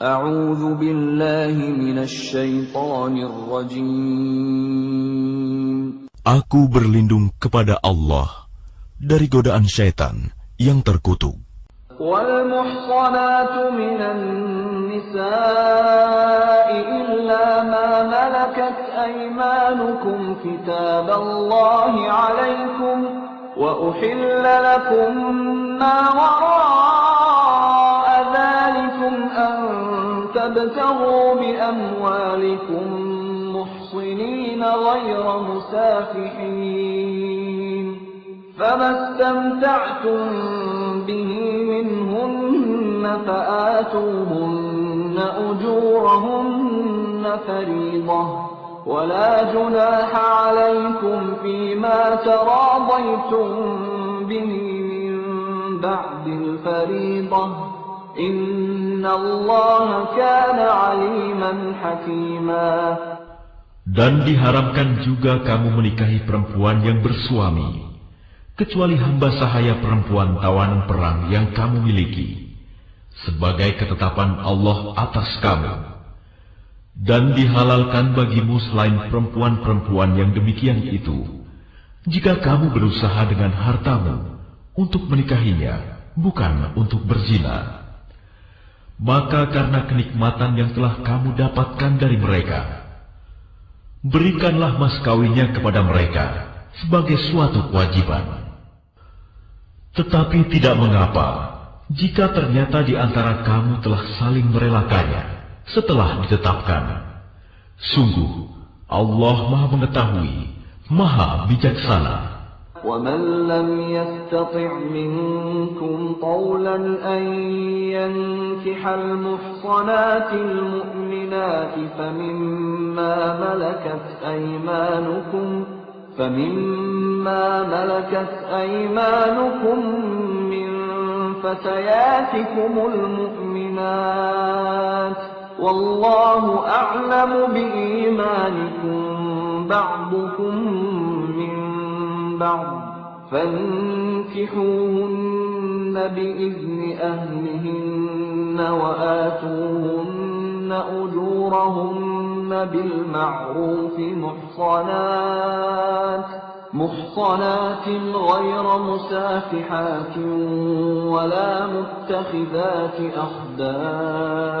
أعوذ بالله من الشيطان الرجيم Aku berlindung kepada Allah dari godaan syaitan yang terkutuk. والمحصنات من النساء إلا ما ملكت أيمانكم كتاب الله عليكم وأحل لكم ما وراء تبتغوا بأموالكم محصنين غير مسافحين فما استمتعتم به منهن فآتوهن أجورهن فريضة ولا جناح عليكم فيما تراضيتم به من بعد الفريضة Dan diharamkan juga kamu menikahi perempuan yang bersuami, kecuali hamba sahaya perempuan tawanan perang yang kamu miliki, sebagai ketetapan Allah atas kamu. Dan dihalalkan bagimu selain perempuan-perempuan yang demikian itu, jika kamu berusaha dengan hartamu untuk menikahinya, bukan untuk berzina. Maka karena kenikmatan yang telah kamu dapatkan dari mereka, berikanlah mas kawinnya kepada mereka sebagai suatu kewajiban. Tetapi tidak mengapa jika ternyata di antara kamu telah saling merelakannya setelah ditetapkan. Sungguh, Allah Maha Mengetahui, Maha Bijaksana. ومن لم يستطع منكم طولا أن ينكح المحصنات المؤمنات فمما ملكت أيمانكم فمما ملكت أيمانكم من فتياتكم المؤمنات والله أعلم بإيمانكم بعضكم بعض فانكحوهن بإذن أهلهن وآتوهن أجورهن بالمعروف محصنات محصنات غير مسافحات ولا متخذات أخدان.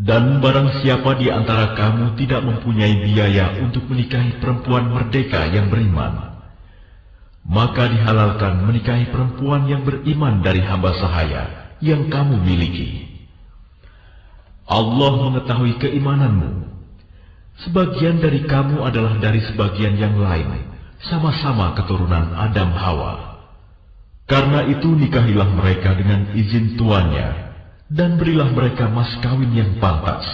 Dan barang siapa di antara kamu tidak mempunyai biaya untuk menikahi perempuan merdeka yang beriman, maka dihalalkan menikahi perempuan yang beriman dari hamba sahaya yang kamu miliki. Allah mengetahui keimananmu. Sebagian dari kamu adalah dari sebagian yang lain, sama-sama keturunan Adam Hawa. Karena itu nikahilah mereka dengan izin tuannya, dan berilah mereka mas kawin yang pantas.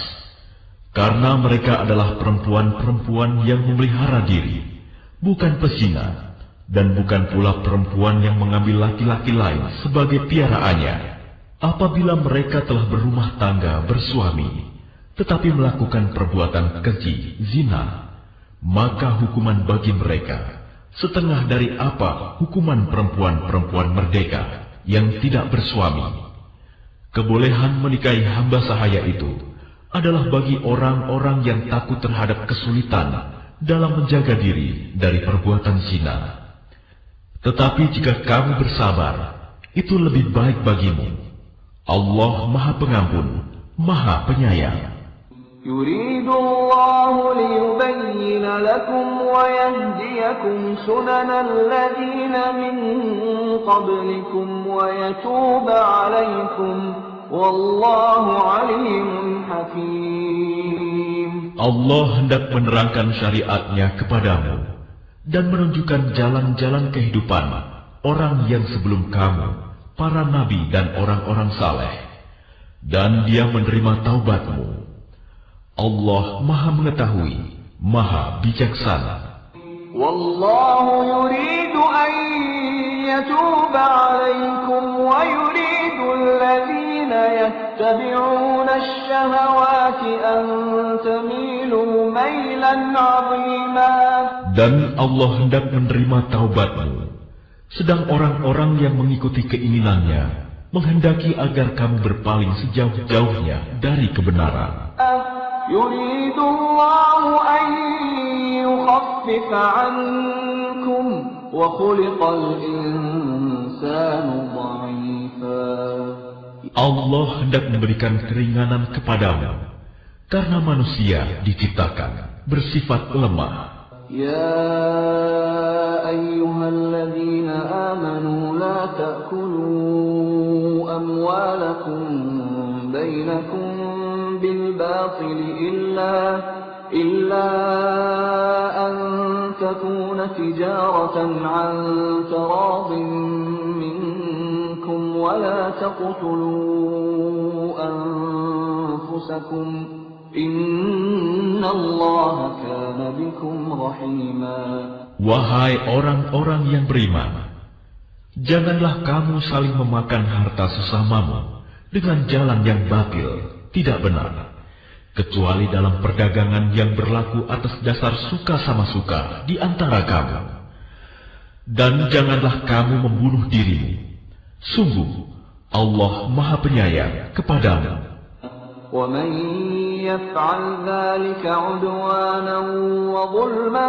Karena mereka adalah perempuan-perempuan yang memelihara diri, bukan pezina, dan bukan pula perempuan yang mengambil laki-laki lain sebagai piaraannya. Apabila mereka telah berumah tangga bersuami, tetapi melakukan perbuatan keji, zina, maka hukuman bagi mereka setengah dari apa hukuman perempuan-perempuan merdeka yang tidak bersuami. Kebolehan menikahi hamba sahaya itu adalah bagi orang-orang yang takut terhadap kesulitan dalam menjaga diri dari perbuatan zina. Tetapi jika kamu bersabar, itu lebih baik bagimu. Allah Maha Pengampun, Maha Penyayang. يريد الله ليبين لكم ويهديكم سنن الذين من قبلكم ويتوب عليكم Wallahu alimun hakim. Allah hendak menerangkan syariatnya kepadamu dan menunjukkan jalan-jalan kehidupan orang yang sebelum kamu, para nabi dan orang-orang saleh. Dan dia menerima taubatmu. Allah maha mengetahui, maha bijaksana. Wallahu yuridu an yatuba alaikum wa yuridu alladhi الذين يتبعون الشهوات أن تميلوا ميلا عظيما Dan Allah hendak menerima taubatmu. Sedang orang-orang yang mengikuti keinginannya menghendaki agar kamu berpaling sejauh-jauhnya dari kebenaran. يريد الله أن يخفف عنكم وخلق الإنسان ضعيفا Allah hendak memberikan keringanan kepadamu karena manusia diciptakan bersifat lemah. Ya ayyuhalladzina amanu la ta'kulu amwalakum bainakum bil batil illa illa an takuna tijaratan an taradin minkum ولا تقتلوا أنفسكم إن الله كان بكم رحيما Wahai orang-orang yang beriman, janganlah kamu saling memakan harta sesamamu dengan jalan yang batil, tidak benar, kecuali dalam perdagangan yang berlaku atas dasar suka sama suka di antara kamu. Dan janganlah kamu membunuh dirimu. Sungguh, Allah Maha Penyayang kepadamu. ومن يفعل ذلك عدوانا وظلما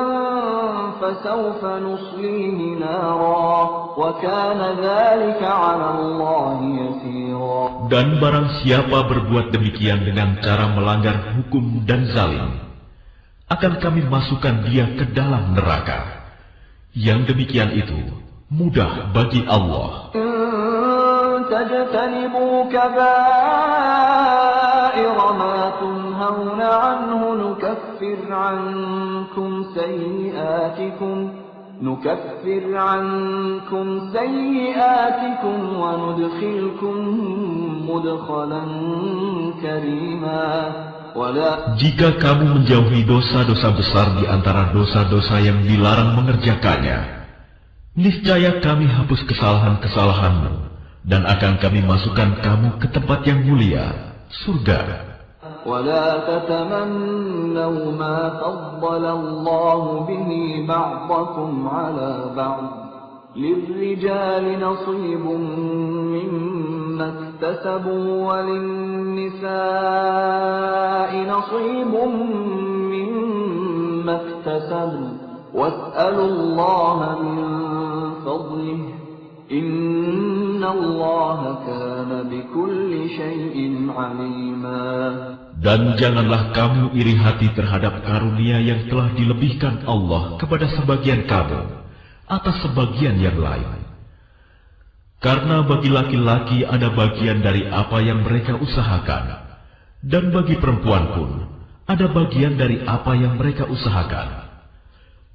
فسوف نصليه نارا وكان ذلك على الله يسيرا Dan barang siapa berbuat demikian dengan cara melanggar hukum dan zalim, akan kami masukkan dia ke dalam neraka. Yang demikian itu mudah bagi Allah. إن تجتنبوا كبائر ما تنهون عنه نكفر عنكم سيئاتكم نكفر عنكم سيئاتكم وندخلكم مدخلا كريما ولا Jika kamu menjauhi dosa-dosa besar di antara dosa-dosa yang dilarang mengerjakannya, niscaya kami hapus kesalahan-kesalahanmu dan akan kami masukkan kamu ke tempat yang mulia, surga. ولا تتمنوا ما فضل الله به بعضكم على بعض للرجال نصيب مما اكتسبوا وللنساء نصيب مما اكتسبوا واسألوا الله من فضله إن الله كان بكل شيء عليما Dan janganlah kamu iri hati terhadap karunia yang telah dilebihkan Allah kepada sebagian kamu atas sebagian yang lain. Karena bagi laki-laki ada bagian dari apa yang mereka usahakan, dan bagi perempuan pun ada bagian dari apa yang mereka usahakan.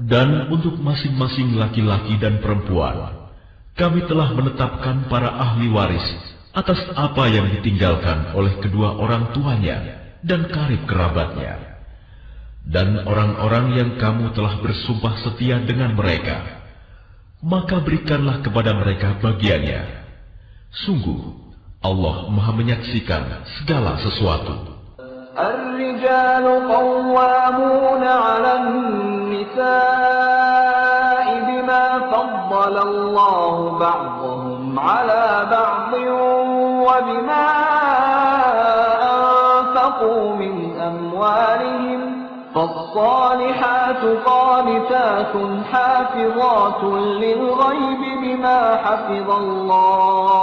Dan untuk masing-masing laki-laki dan perempuan, kami telah menetapkan para ahli waris atas apa yang ditinggalkan oleh kedua orang tuanya dan karib kerabatnya. Dan orang-orang yang kamu telah bersumpah setia dengan mereka, maka berikanlah kepada mereka bagiannya. Sungguh, Allah Maha Menyaksikan segala sesuatu. الرجال قوامون على النساء بما فضل الله بعضهم على بعض وبما أنفقوا من أموالهم فالصالحات قانتات حافظات للغيب بما حفظ الله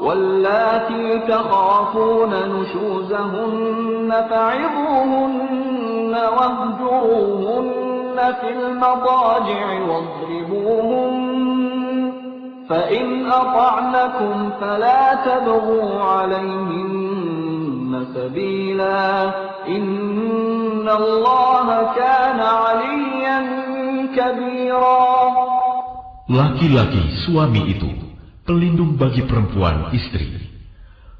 واللاتي تخافون نشوزهن فعظوهن واهجروهن في المضاجع واضربوهن فإن أطعنكم فلا تبغوا عليهن سبيلا إن الله كان عليا كبيرا Laki-laki suami itu pelindung bagi perempuan istri.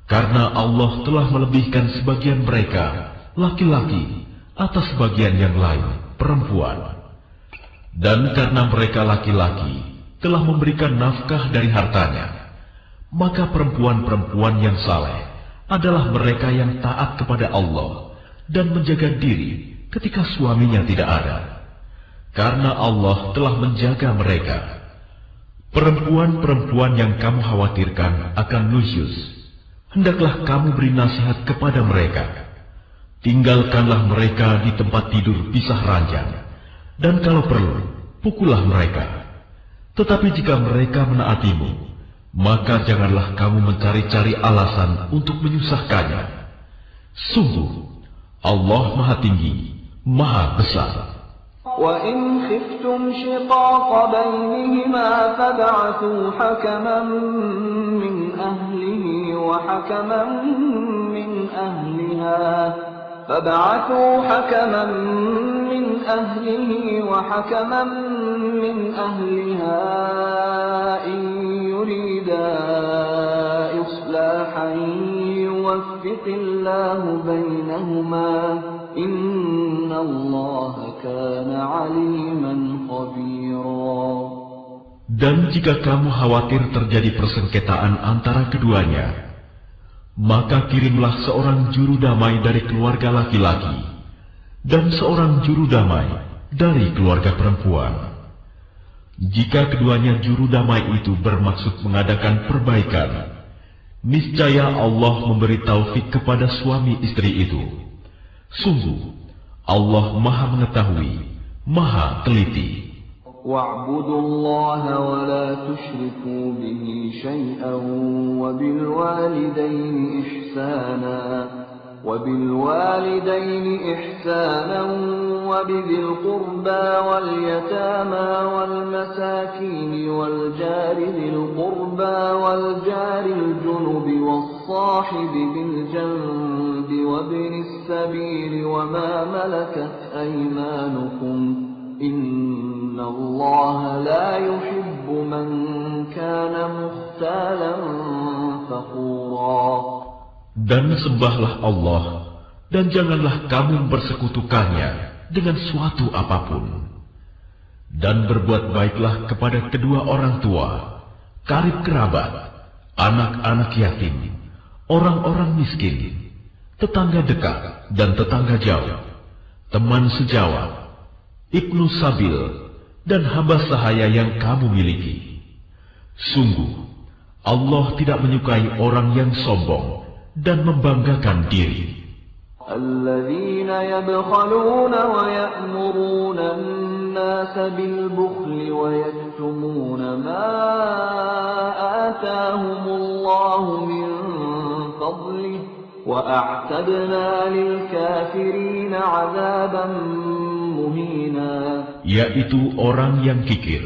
Karena Allah telah melebihkan sebagian mereka, laki-laki, atas sebagian yang lain, perempuan. Dan karena mereka laki-laki, telah memberikan nafkah dari hartanya, maka perempuan-perempuan yang saleh adalah mereka yang taat kepada Allah dan menjaga diri ketika suaminya tidak ada. Karena Allah telah menjaga mereka. Perempuan-perempuan yang kamu khawatirkan akan nusyus, hendaklah kamu beri nasihat kepada mereka. Tinggalkanlah mereka di tempat tidur pisah ranjang, dan kalau perlu, pukullah mereka. Tetapi jika mereka menaatimu, maka janganlah kamu mencari-cari alasan untuk menyusahkannya. Sungguh, Allah Maha Tinggi, Maha Besar. وإن خفتم شقاق بينهما فبعثوا حكما من أهله وحكما من أهلها فبعثوا حكما من أهله وحكما من أهلها إن يريدا إصلاحا يوفق الله بينهما إن الله كان عليما خبيرا Dan jika kamu khawatir terjadi persengketaan antara keduanya, maka kirimlah seorang juru damai dari keluarga laki-laki dan seorang juru damai dari keluarga perempuan. Jika keduanya juru damai itu bermaksud mengadakan perbaikan, niscaya Allah memberi taufik kepada suami istri itu. Sungguh, Allah Maha Mengetahui, Maha Teliti. واعبدوا الله ولا تشركوا به شيئا وبالوالدين إحسانا وبالوالدين إحسانا وبذي القربى واليتامى والمساكين والجار ذي القربى والجار الجنب والصاحب بالجنب وابن السبيل وما ملكت أيمانكم إن الله لا يحب من كان مختالا فخورا Dan sembahlah Allah dan janganlah kamu bersekutukannya dengan suatu apa pun. Dan berbuat baiklah kepada kedua orang tua, karib kerabat, anak-anak yatim, orang-orang miskin, tetangga dekat dan tetangga jauh, teman sejawat, Ibnu Sabil, dan hamba sahaya yang kamu miliki. Sungguh, Allah tidak menyukai orang yang sombong dan membanggakan diri. الذين يبخلون ويأمرون الناس بالبخل ويكتمون ما آتاهم الله من فضله وأعتدنا للكافرين عذابا yaitu orang yang kikir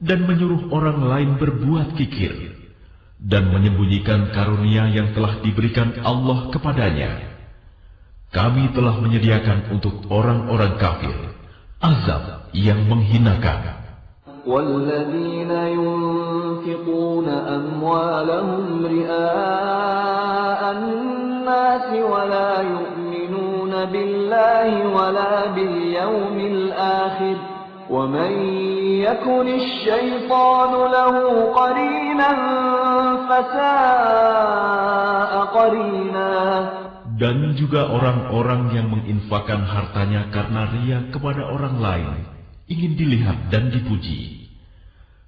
dan menyuruh orang lain berbuat kikir dan menyembunyikan karunia yang telah diberikan Allah kepadanya. Kami telah menyediakan untuk orang-orang kafir azab yang menghinakan. والذين ينفقون أموالهم رئاء الناس ولا يؤمنون بالله ولا باليوم الآخر ومن يكن الشيطان له قرينا فساء قرينا Dan juga orang-orang yang menginfakkan hartanya karena ria kepada orang lain, ingin dilihat dan dipuji.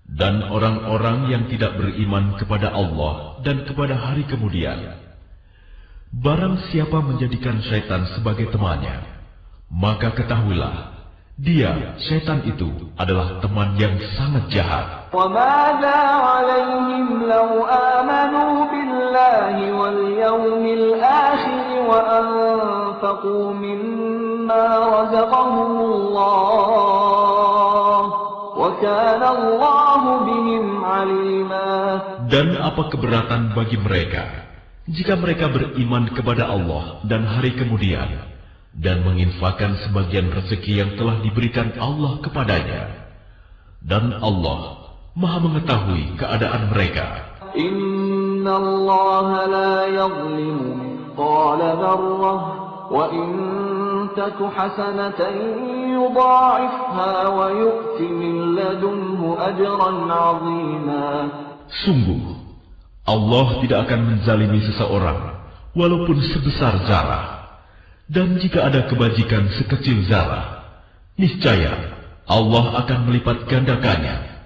Dan orang-orang yang tidak beriman kepada Allah dan kepada hari kemudian. Barang siapa menjadikan syaitan sebagai temannya, maka ketahuilah, dia, syaitan itu, adalah teman yang sangat jahat. وَمَاذَا عَلَيْهِمْ لَوْ آمَنُوا بِاللَّهِ وأنفقوا مما رزقهم الله وكان الله بهم عليما Dan apa keberatan bagi mereka jika mereka beriman kepada Allah dan hari kemudian dan menginfakkan sebagian rezeki yang telah diberikan Allah kepadanya. Dan Allah maha mengetahui keadaan mereka. Inna Allah la yadlimu qala darrah wa in taku hasanatan yudha'ifha wa yu'ti min ladunhu ajran azimah. Sungguh Allah tidak akan menzalimi seseorang walaupun sebesar jarah. Dan jika ada kebajikan sekecil zarah, niscaya Allah akan melipat gandakannya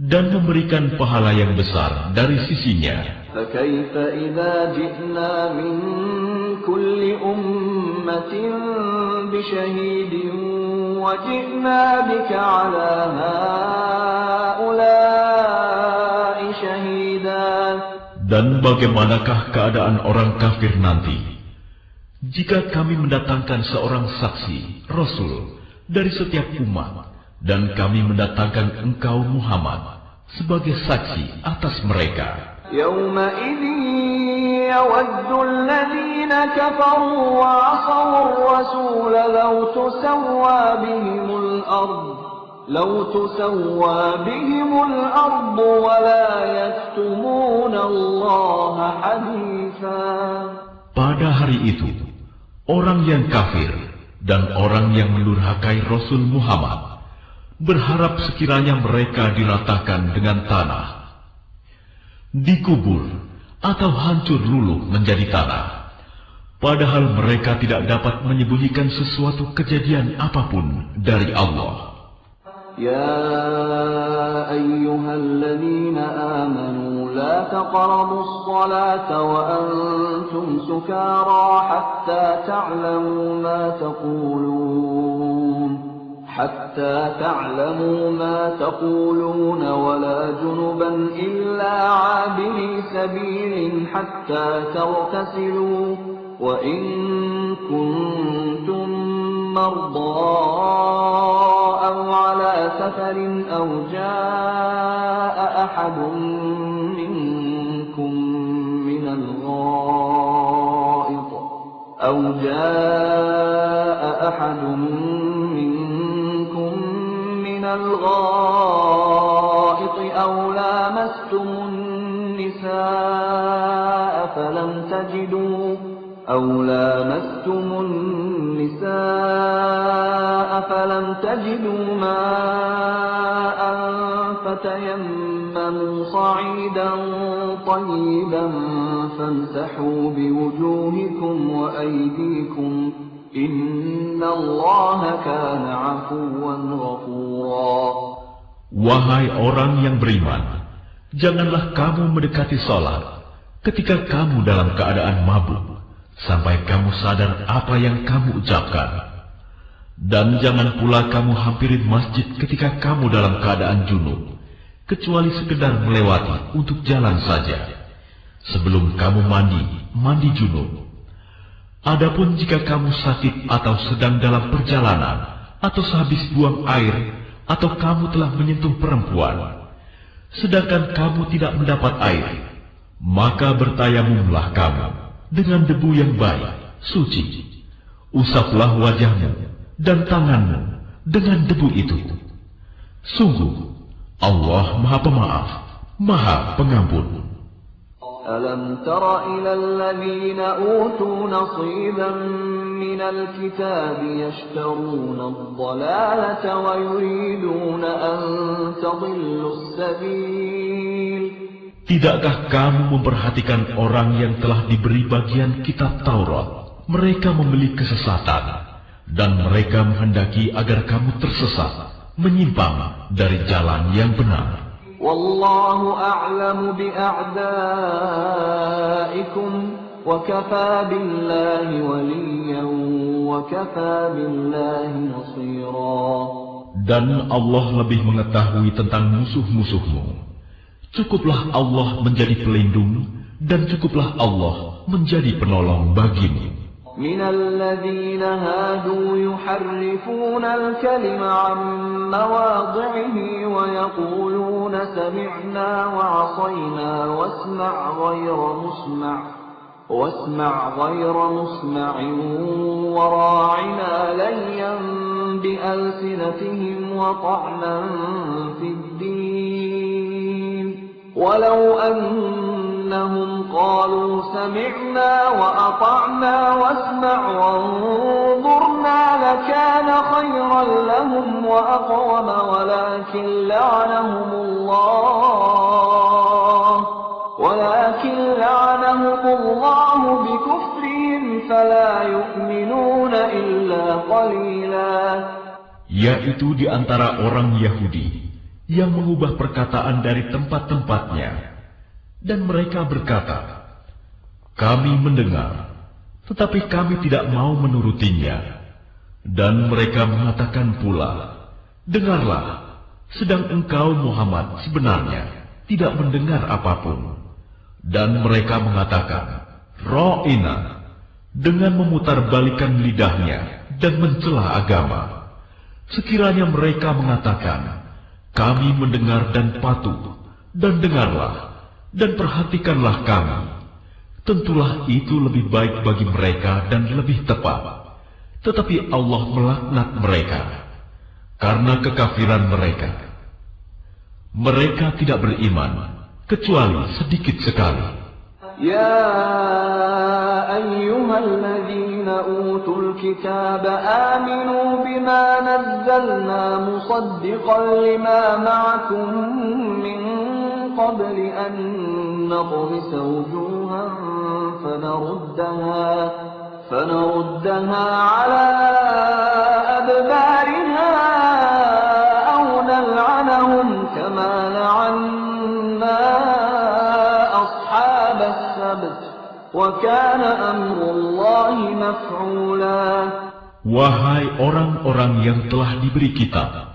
dan memberikan pahala yang besar dari sisinya. Dan bagaimanakah keadaan orang kafir nanti? Jika kami mendatangkan seorang saksi, Rasul, dari setiap umat, dan kami mendatangkan engkau Muhammad sebagai saksi atas mereka. يومئذ يود الذين كفروا وعصوا الرسول لو تسوى بهم الأرض لو تسوى بهم الأرض ولا يكتمون الله حديثا Pada hari itu, Orang yang kafir dan orang yang melurhakai Rasul Muhammad berharap sekiranya mereka diratakan dengan tanah, dikubur atau hancur luluh menjadi tanah. Padahal mereka tidak dapat menyembunyikan sesuatu kejadian apa pun dari Allah. Ya ayyuhalladzina amanu آمنوا لا تقربوا الصلاة وأنتم سكارى حتى تعلموا ما تقولون. حتى تعلموا ما تقولون ولا جنبا إلا عابري سبيل حتى تغتسلوا. وإن كنتم مرضى أو على سفر أو جاء أحد أو جاء أحد منكم من الغائط أو لامستم النساء فلم تجدوا أو لامستم النساء فلم تجدوا ماء فتيمموا صعيدا طيبا فامسحوا بوجوهكم وأيديكم إن الله كان عفوا غفورا Wahai orang yang beriman, janganlah kamu mendekati salat ketika kamu dalam keadaan mabuk, sampai kamu sadar apa yang kamu ucapkan. Dan jangan pula kamu hampirin masjid ketika kamu dalam keadaan junub, kecuali sekedar melewati untuk jalan saja. Sebelum kamu mandi, mandi junub. Adapun jika kamu sakit atau sedang dalam perjalanan, atau sehabis buang air, atau kamu telah menyentuh perempuan, sedangkan kamu tidak mendapat air, maka bertayamumlah kamu dengan debu yang baik, suci. Usaplah wajahmu dan tanganmu dengan debu itu. Sungguh, Allah Maha Pemaaf, Maha Pengampun. ألم تر إلى الذين أوتوا نصيبا من الكتاب يشترون الضلالة ويريدون أن تضلوا السبيل Tidakkah kamu memperhatikan orang yang telah diberi bagian kitab Taurat? Mereka membeli kesesatan, dan mereka menghendaki agar kamu tersesat, menyimpang dari jalan yang benar. Dan Allah lebih mengetahui tentang musuh-musuhmu. Cukuplah Allah menjadi pelindung dan cukuplah Allah menjadi penolong bagimu. من الذين هادوا يحرفون الكلم عن مواضعه ويقولون سمعنا وعصينا واسمع غير مسمع واسمع غير مسمع وراعنا ليا بألسنتهم وطعنا في الدين. ولو أنهم قالوا سمعنا وأطعنا واسمع وانظرنا لكان خيرا لهم وأقوم ولكن لعنهم الله ولكن لعنهم الله بكفرهم فلا يؤمنون إلا قليلا yaitu di antara orang Yahudi yang mengubah perkataan dari tempat-tempatnya, dan mereka berkata, "Kami mendengar, tetapi kami tidak mau menurutinya." Dan mereka mengatakan pula, "Dengarlah, sedang engkau Muhammad sebenarnya tidak mendengar apa pun." Dan mereka mengatakan, "Ro'ina," dengan memutarbalikkan lidahnya dan mencela agama. Sekiranya mereka mengatakan, kami mendengar dan patuh, dan dengarlah, dan perhatikanlah kami. Tentulah itu lebih baik bagi mereka dan lebih tepat. Tetapi Allah melaknat mereka, karena kekafiran mereka. Mereka tidak beriman, kecuali sedikit sekali. يا أيها الذين أوتوا الكتاب آمنوا بما نزلنا مصدقا لما معكم من قبل أن نطمس وجوها فنردها فنردها على أدبارها أو نلعنهم كما لعنا أصحاب السبت وكان أمر الله مفعولا. Wahai orang-orang yang telah diberi kitab,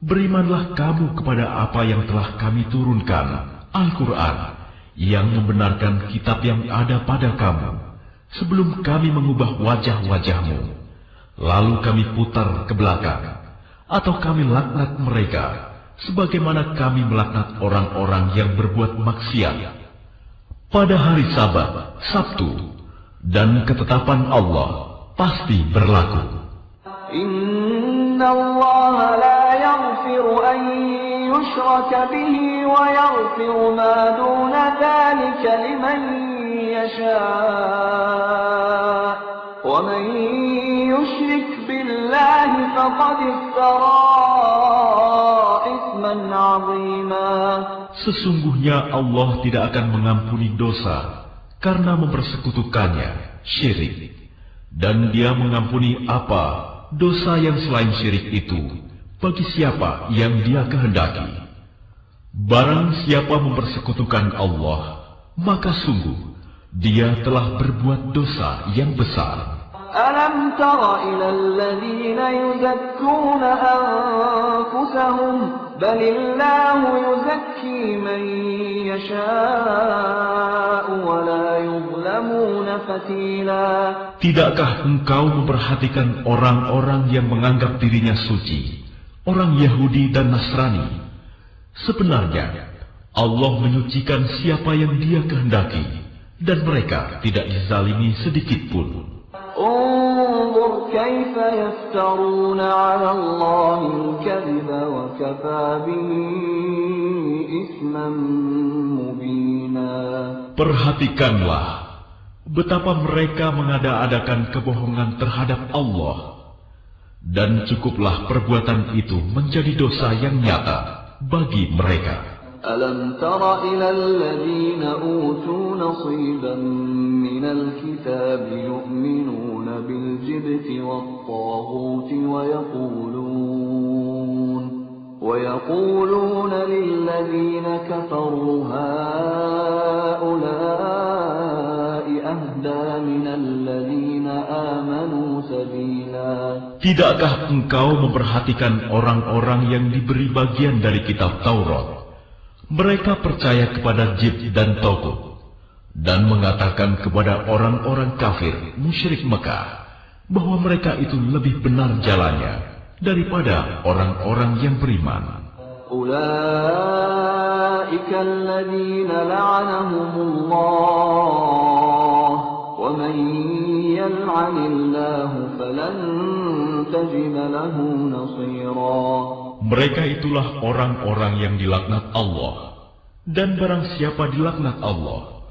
Berimanlah kamu kepada apa yang telah kami turunkan, Al-Quran, yang membenarkan kitab yang ada pada kamu, sebelum kami mengubah wajah-wajahmu. Lalu kami putar ke belakang, atau kami laknat mereka, sebagaimana kami melaknat orang-orang yang berbuat maksiat. Pada hari Sabat, Sabtu, dan ketetapan Allah pasti berlaku. Inna Allah la يشرك به ويغفر ما دون ذلك لمن يشاء ومن يشرك بالله فقد افترى إثما عظيما Sesungguhnya Allah tidak akan mengampuni dosa karena mempersekutukannya, syirik. Dan dia mengampuni apa dosa yang selain syirik itu bagi siapa yang dia kehendaki. Barang siapa mempersekutukan Allah, maka sungguh dia telah berbuat dosa yang besar. Alam tara ila alladhina yuzakkuna anfusahum balillahu yuzakki man yasha'u wa la yuzlamuna fatila Tidakkah engkau memperhatikan orang-orang yang menganggap dirinya suci orang Yahudi dan Nasrani. Sebenarnya, Allah menyucikan siapa yang dia kehendaki, dan mereka tidak dizalimi sedikit pun. Perhatikanlah betapa mereka mengada-adakan kebohongan terhadap Allah dan cukuplah perbuatan itu menjadi dosa yang nyata bagi mereka. ألم تر إلى الذين أوتوا نصيبا من الكتاب يؤمنون بالجبت والطاغوت ويقولون ويقولون للذين كفروا هؤلاء أهدى من الذين آمنوا سبيلا Tidakkah engkau memperhatikan orang-orang yang diberi bagian dari kitab Taurat? Mereka percaya kepada Jib dan Togut dan mengatakan kepada orang-orang kafir musyrik Mekah bahwa mereka itu lebih benar jalannya daripada orang-orang yang beriman. Ulaika الذين لعنهم الله ومن يلعن الله فلن تجد له نصيرا Mereka itulah orang-orang yang dilaknat Allah. Dan barang siapa dilaknat Allah,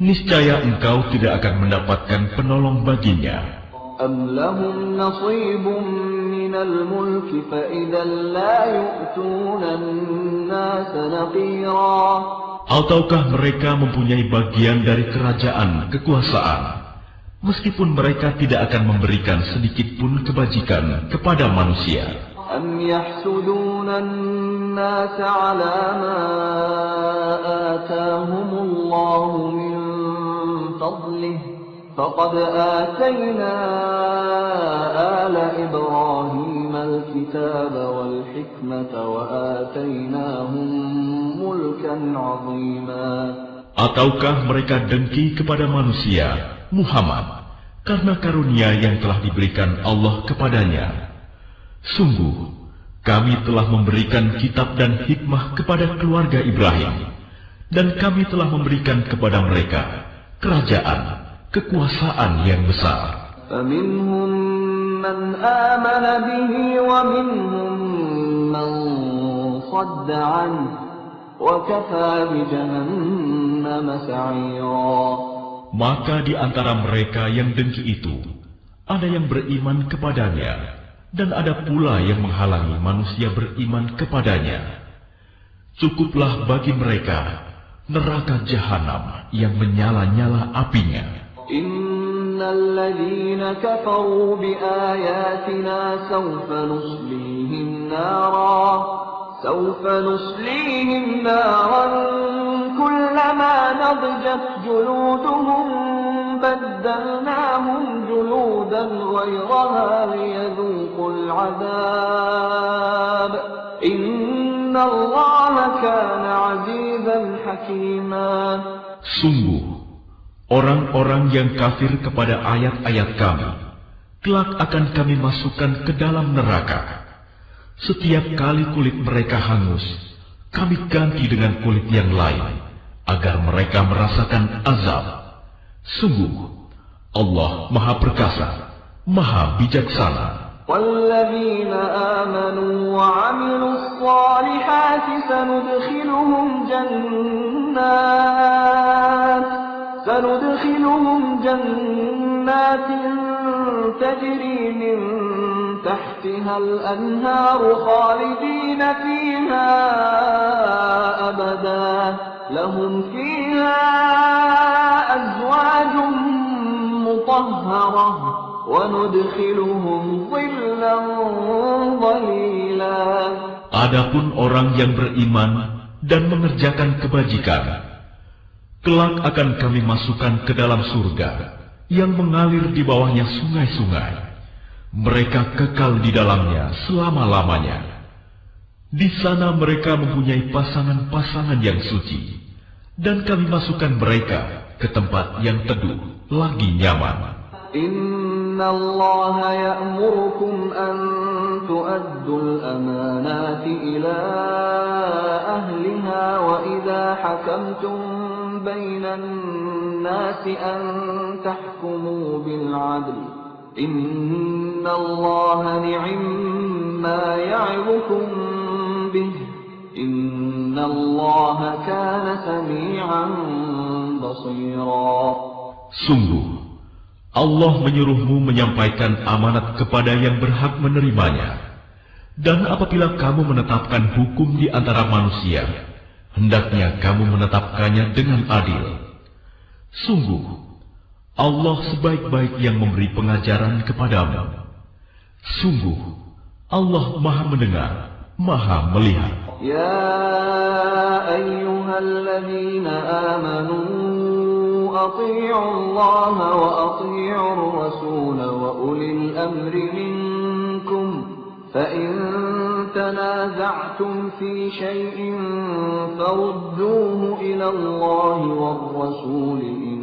niscaya engkau tidak akan mendapatkan penolong baginya. أم لهم نصيب من الملك فإذا لا يؤتون الناس نقيرا Ataukah mereka mempunyai bagian dari kerajaan kekuasaan, meskipun mereka tidak akan memberikan sedikit pun kebajikan kepada manusia? أم يحسدون الناس على ما آتاهم الله من فضله فقد آتينا آل إبراهيم الكتاب والحكمة وآتيناهم ملكا عظيما Ataukah mereka dengki kepada manusia, Muhammad, karena karunia yang telah diberikan Allah kepadanya? Sungguh, kami telah memberikan kitab dan hikmah kepada keluarga Ibrahim, dan kami telah memberikan kepada mereka kerajaan, kekuasaan yang besar. فمنهم من آمن به ومنهم من صد عنه وكفى بجهنم سعيرا Maka di antara mereka yang dengki itu, ada yang beriman kepadanya, dan ada pula yang menghalangi manusia beriman kepadanya. Cukuplah bagi mereka neraka jahanam yang menyala-nyala apinya. إن الذين كفروا بآياتنا سوف نصليهم نارا سوف نصليهم نارا كلما نضجت جلودهم بدلناهم جلودا غيرها ليذوقوا العذاب إن الله كان عزيزا حكيما Sungguh, orang-orang yang kafir kepada ayat-ayat kami, kelak akan kami masukkan ke dalam neraka. Setiap kali kulit mereka hangus, kami ganti dengan kulit yang lain, agar mereka merasakan azab. Sungguh, Allah Maha Perkasa, Maha Bijaksana. والذين آمنوا وعملوا الصالحات سندخلهم جنات سندخلهم جنات تجري من تحتها الأنهار خالدين فيها أبدا لهم فيها أزواج مطهرة وندخلهم ظلا ظليلا Adapun orang yang beriman dan mengerjakan kebajikan, kelak akan kami masukkan ke dalam surga yang mengalir di bawahnya sungai-sungai. Mereka kekal di dalamnya selama-lamanya. Di sana mereka mempunyai pasangan-pasangan yang suci, dan kami masukkan mereka ke tempat yang teduh lagi nyaman. Inna Allah an ila wa. Inna Allah ni'imma bih. Inna kana sami'an basira. Sungguh, Allah menyuruhmu menyampaikan amanat kepada yang berhak menerimanya. Dan apabila kamu menetapkan hukum di antara manusia, hendaknya kamu menetapkannya dengan adil. Sungguh, Allah sebaik-baik yang memberi pengajaran kepadamu. Sungguh, Allah maha mendengar, maha melihat. يا أيها الذين آمنوا أطيعوا الله وأطيعوا الرسول وأولي الأمر منكم فإن تنازعتم في شيء فردوه إلى الله والرسول إن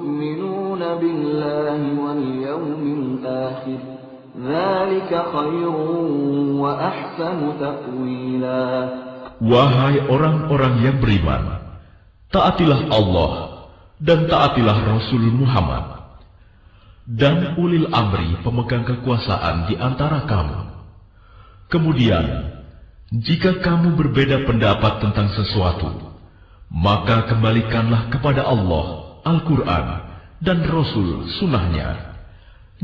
كنتم تؤمنون بالله واليوم الآخر ذلك خير وأحسن تأويلا Wahai orang-orang yang beriman, taatilah Allah dan taatilah Rasul Muhammad dan ulil amri pemegang kekuasaan di antara kamu. Kemudian, jika kamu berbeda pendapat tentang sesuatu, maka kembalikanlah kepada Allah, Al-Quran, dan Rasul sunnahnya.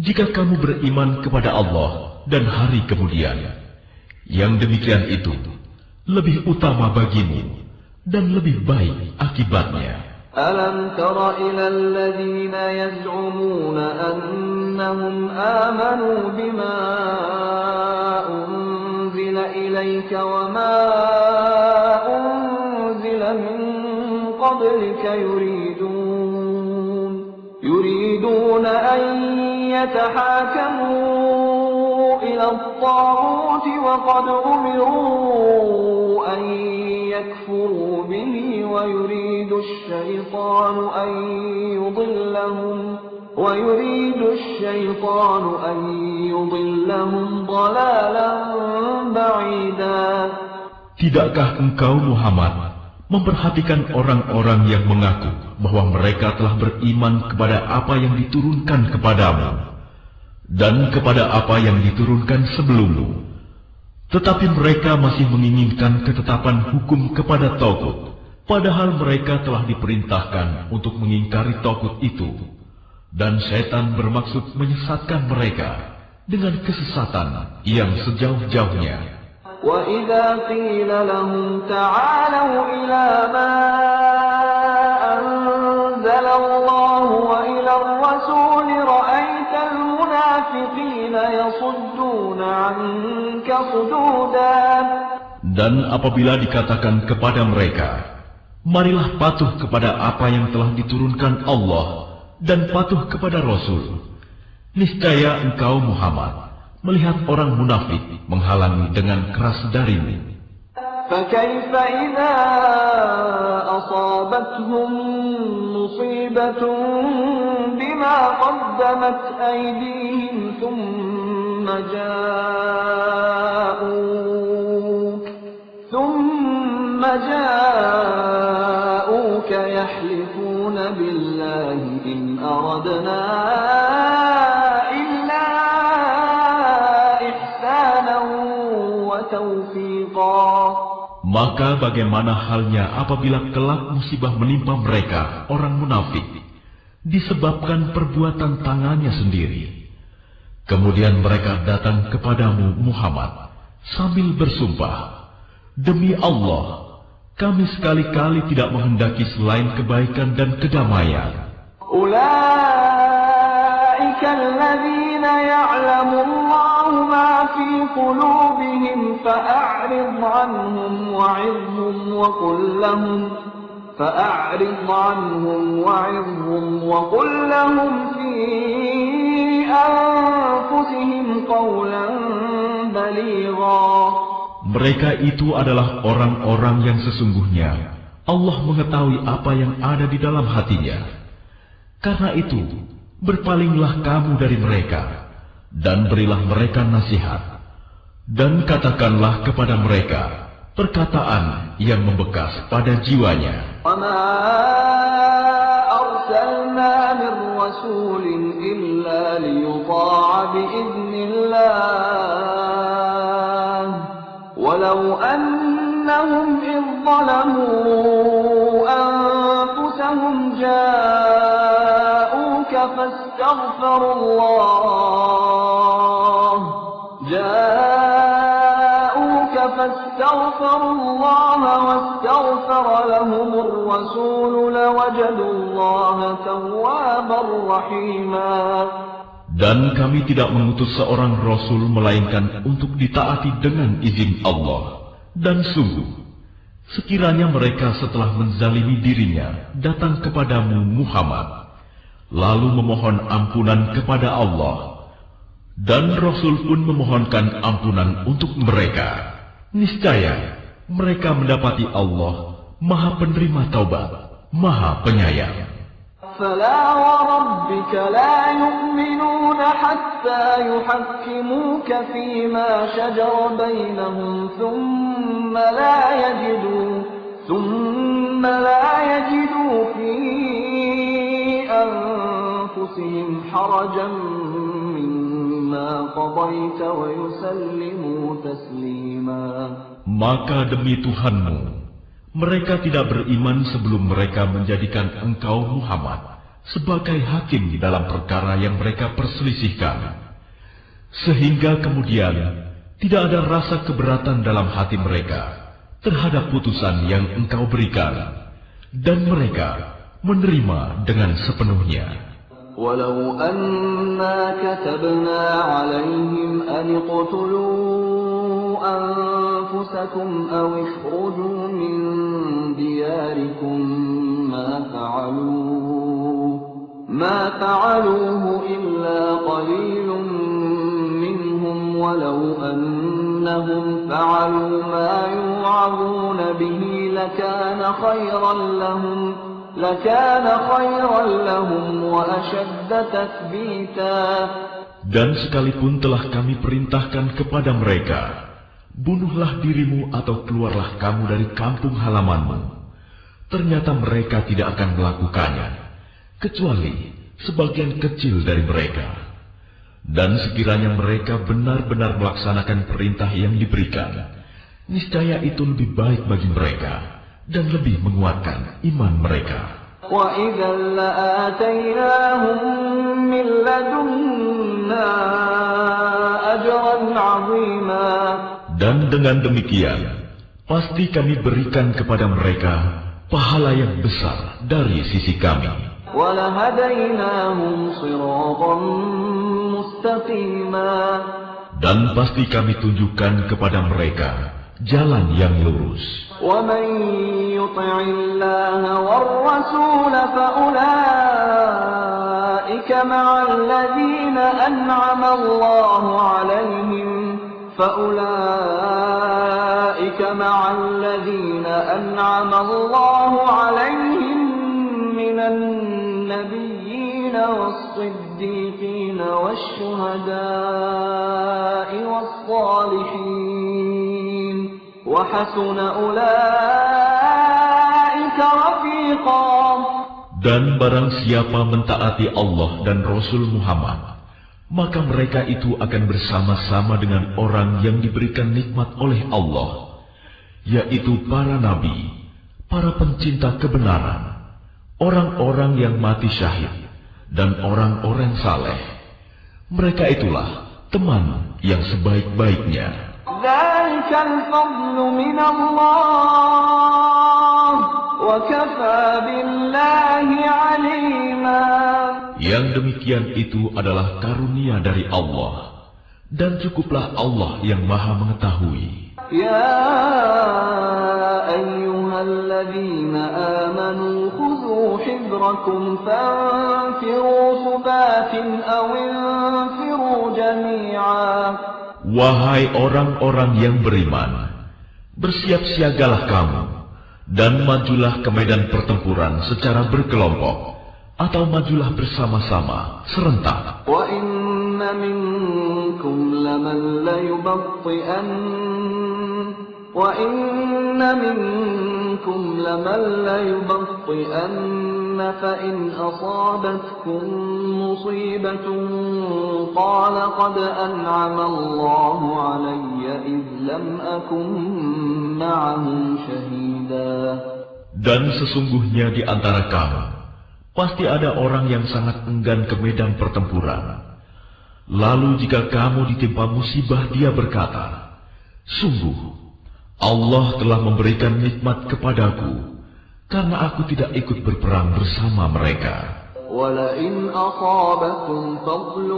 Jika kamu beriman kepada Allah dan hari kemudian, yang demikian itu lebih utama bagimu dan lebih baik akibatnya. ألم تر إلى الذين يزعمون أنهم آمنوا بما أنزل إليك وما أنزل من قبلك يريدون يريدون أن يتحاكموا إلى الطاغوت وقد أمروا أن يكفروا به ويريد الشيطان أن يضلهم ويريد الشيطان أن يضلهم ضلالا بعيدا. Tidakkah engkau Muhammad memperhatikan orang-orang yang mengaku bahwa mereka telah beriman kepada apa yang diturunkan kepadamu dan kepada apa yang diturunkan sebelummu? Tetapi mereka masih menginginkan ketetapan hukum kepada Tauhid, padahal mereka telah diperintahkan untuk mengingkari Tauhid itu. Dan setan bermaksud menyesatkan mereka dengan kesesatan yang sejauh-jauhnya. وإذا قيل لهم تعالوا إلى ما أنزل الله وإلى الرسول رأيت المنافقين يصدون عنك صدودا Dan apabila dikatakan kepada mereka, marilah patuh kepada apa yang telah diturunkan Allah dan patuh kepada Rasul. Niscaya engkau Muhammad melihat orang munafik menghalangi dengan keras darimu. فكيف إذا أصابتهم مصيبة بما قدمت أيديهم ثم جاءوك ثم جاءوك يحلفون بالله إن أردنا Maka bagaimana halnya apabila kelak musibah menimpa mereka, orang munafik, disebabkan perbuatan tangannya sendiri. Kemudian mereka datang kepadamu Muhammad sambil bersumpah, Demi Allah, kami sekali-kali tidak menghendaki selain kebaikan dan kedamaian. Ulaika الذين يعلم الله ما في قلوبهم فأعرض عنهم وعظهم وقل لهم فأعرض عنهم وعظهم وقل لهم في أنفسهم قولا بليغا Mereka itu adalah orang-orang yang sesungguhnya Allah mengetahui apa yang ada di dalam hatinya. Karena itu, berpalinglah kamu dari mereka dan berilah mereka nasihat. Dan katakanlah kepada mereka perkataan yang membekas pada jiwanya. وما أرسلنا من رسول إلا ليطاع بإذن الله ولو أنهم إذ ظلموا أنفسهم جاءوك فاستغفروا الله جاءوك فاستغفروا الله واستغفر لهم الرسول لوجدوا الله توابا رحيما Dan kami tidak mengutus seorang rasul melainkan untuk ditaati dengan izin Allah. Dan sungguh, sekiranya mereka setelah menzalimi dirinya datang kepadamu Muhammad, lalu memohon ampunan kepada Allah, Dan Rasul pun memohonkan ampunan untuk mereka. Niscaya mereka mendapati Allah Maha Penerima Taubat, Maha Penyayang. فلا وربك لا يؤمنون حتى يحكموك فيما شجر بينهم ثم لا يجدوا ثم لا يجدوا في أنفسهم حرجا مما قضيت ويسلموا تسليما Maka demi Tuhanmu, mereka tidak beriman sebelum mereka menjadikan engkau Muhammad sebagai hakim di dalam perkara yang mereka perselisihkan. Sehingga kemudian tidak ada rasa keberatan dalam hati mereka terhadap putusan yang engkau berikan. Dan mereka menerima dengan sepenuhnya. ولو أنا كتبنا عليهم أن اقتلوا أنفسكم أو اخرجوا من دياركم ما فعلوه ما فعلوه إلا قليل منهم ولو أنهم فعلوا ما يوعظون به لكان خيرا لهم. Dan sekalipun telah kami perintahkan kepada mereka, bunuhlah dirimu atau keluarlah kamu dari kampung halamanmu. Ternyata mereka tidak akan melakukannya, kecuali sebagian kecil dari mereka. Dan sekiranya mereka benar-benar melaksanakan perintah yang diberikan, niscaya itu lebih baik bagi mereka dan lebih menguatkan iman mereka. Dan dengan demikian, pasti kami berikan kepada mereka pahala yang besar dari sisi kami. Dan pasti kami tunjukkan kepada mereka jalan yang lurus. ومن يطع الله والرسول فأولئك مع الذين أنعم الله عليهم من النبيين والصديقين والشهداء والصالحين Dan barang siapa mentaati Allah dan Rasul Muhammad, maka mereka itu akan bersama-sama dengan orang yang diberikan nikmat oleh Allah, yaitu para nabi, para pencinta kebenaran, orang-orang yang mati syahid, dan orang-orang saleh. Mereka itulah teman yang sebaik-baiknya. ذلك الفضل من الله وكفى بالله عليما Yang demikian itu adalah karunia dari Allah, dan cukuplah Allah yang Maha Mengetahui. يا أيها الذين آمنوا خذوا حذركم فانفروا ثبات أو انفروا جميعا Wahai orang-orang yang beriman, bersiap-siagalah kamu dan majulah ke medan pertempuran secara berkelompok atau majulah bersama-sama serentak. Wa inna minkum laman wa inna minkum laman ليبطئن فإن أصابتكم مصيبة قال قد أنعم الله علي إذ لم أكن معهم شهيدا Dan sesungguhnya di antara kamu, pasti ada orang yang sangat enggan ke medan pertempuran. Lalu jika kamu ditimpa musibah dia berkata, Sungguh, Allah telah memberikan nikmat kepadaku, karena aku tidak ikut berperang bersama mereka. ولئن أصابكم فضل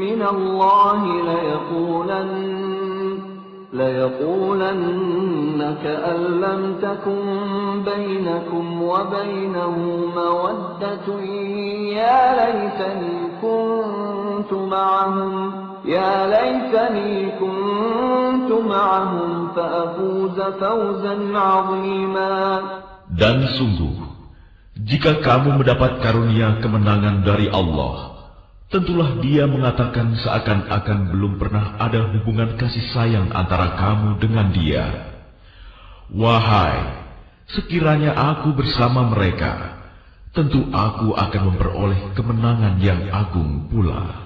من الله ليقولن ليقولن كأن لم تكن بينكم وبينه مودة يا ليتني كنت معهم يا ليتني كنت معهم فأفوز فوزا عظيما Dan sungguh, jika kamu mendapat karunia kemenangan dari Allah, tentulah dia mengatakan seakan-akan belum pernah ada hubungan kasih sayang antara kamu dengan dia. Wahai, sekiranya aku bersama mereka, tentu aku akan memperoleh kemenangan yang agung pula.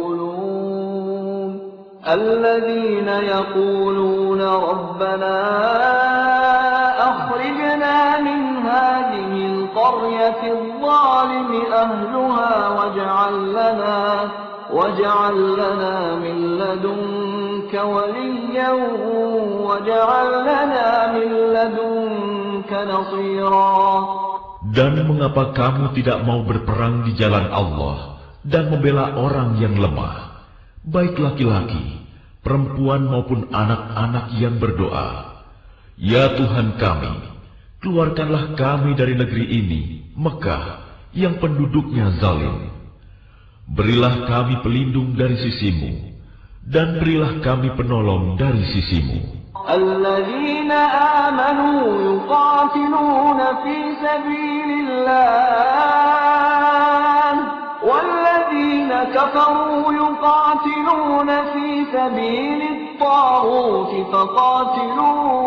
الذين يقولون ربنا أخرجنا من هذه القرية الظالم أهلها واجعل لنا واجعل لنا من لدنك وليا واجعل لنا من لدنك نصيرا Dan mengapa kamu tidak mau berperang di jalan Allah dan membela orang yang lemah, baik laki-laki, perempuan maupun anak-anak yang berdoa, Ya Tuhan kami, keluarkanlah kami dari negeri ini, Mekah, yang penduduknya zalim. Berilah kami pelindung dari sisimu, dan berilah kami penolong dari sisimu. الذين آمنوا يقاتلون في سبيل الله كفروا يقاتلون في سبيل الطاغوت فقاتلوا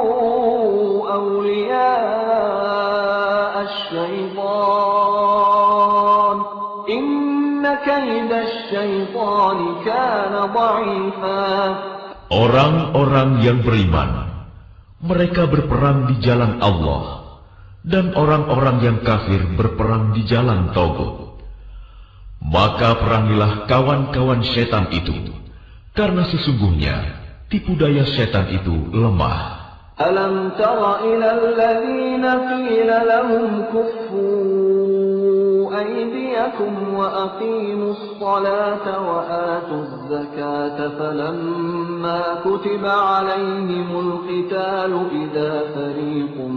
أولياء الشيطان إن كيد الشيطان كان ضعيفا Orang-orang yang beriman, mereka berperang di jalan Allah, dan orang-orang yang kafir berperang di jalan Togut. Maka perangilah kawan-kawan setan itu, karena sesungguhnya tipu daya setan itu lemah. Alam tara ila alladhina qila lahum kuffu aydiyakum wa aqimus salata wa atuz zakata falamma kutiba alayhimul qitalu idza fariqum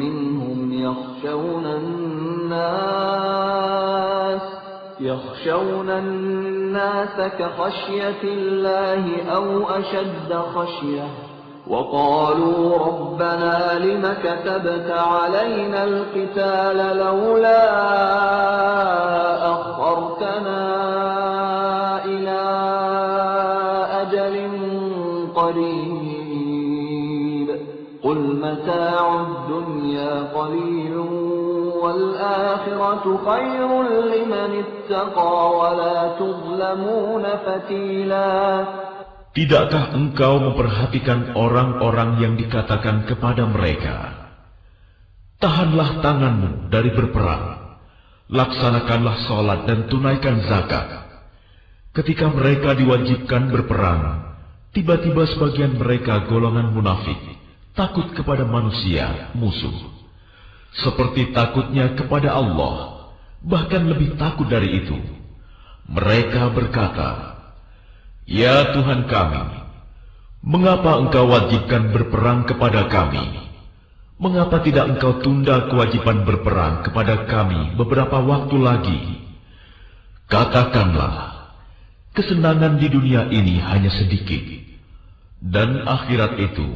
minhum yakhshawna an-nas يخشون الناس كخشية الله أو أشد خشية. وقالوا ربنا لم كتبت علينا القتال لولا أخرتنا إلى أجل قريب. قل متاع الدنيا قليل والآخرة خير لمن اتقى ولا تظلمون فتيلاً Tidakkah engkau memperhatikan orang-orang yang dikatakan kepada mereka, Tahanlah tanganmu dari berperang, laksanakanlah sholat dan tunaikan zakat. Ketika mereka diwajibkan berperang, tiba-tiba sebagian mereka golongan munafik, takut kepada manusia, musuh. Seperti takutnya kepada Allah, bahkan lebih takut dari itu. Mereka berkata, Ya Tuhan kami, mengapa Engkau wajibkan berperang kepada kami? Mengapa tidak Engkau tunda kewajiban berperang kepada kami beberapa waktu lagi? Katakanlah, kesenangan di dunia ini hanya sedikit, dan akhirat itu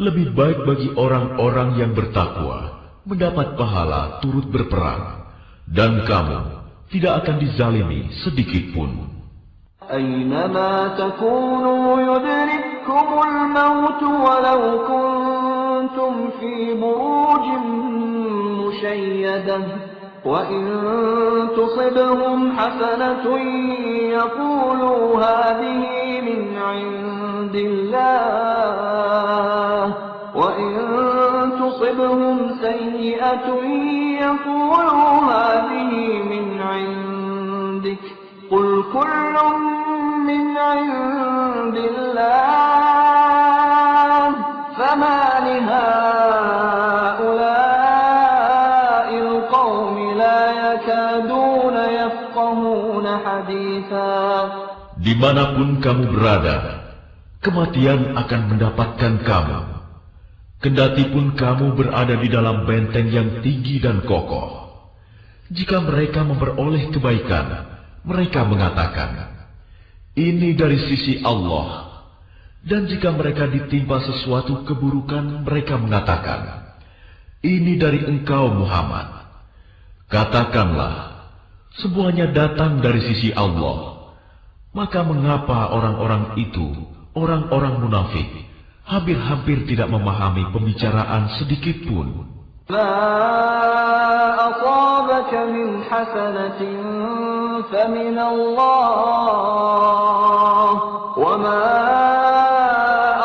lebih baik bagi orang-orang yang bertakwa mendapat pahala turut berperang, dan kamu tidak akan dizalimi sedikit pun. أينما تكونوا يدرككم يدرككم الموت ولو كنتم في بروج مشيدة وإن تصبهم حسنة يقولوا هذه من عند الله وإن تصبهم سيئة يقولوا هذه من عندك. قل كل من عند الله. فما لهؤلاء القوم لا يكادون يفقهون حديثا. Dimanapun kamu berada, kematian akan mendapatkan kamu. Kendati pun kamu berada di dalam benteng yang tinggi dan kokoh. Jika mereka memperoleh kebaikan, mereka mengatakan, ini dari sisi Allah. Dan jika mereka ditimpa sesuatu keburukan, mereka mengatakan, ini dari engkau Muhammad. Katakanlah, semuanya datang dari sisi Allah. Maka mengapa orang-orang itu, orang-orang munafik, hampir-hampir tidak memahami pembicaraan sedikit pun? ما أصابك من حسنة فمن الله وما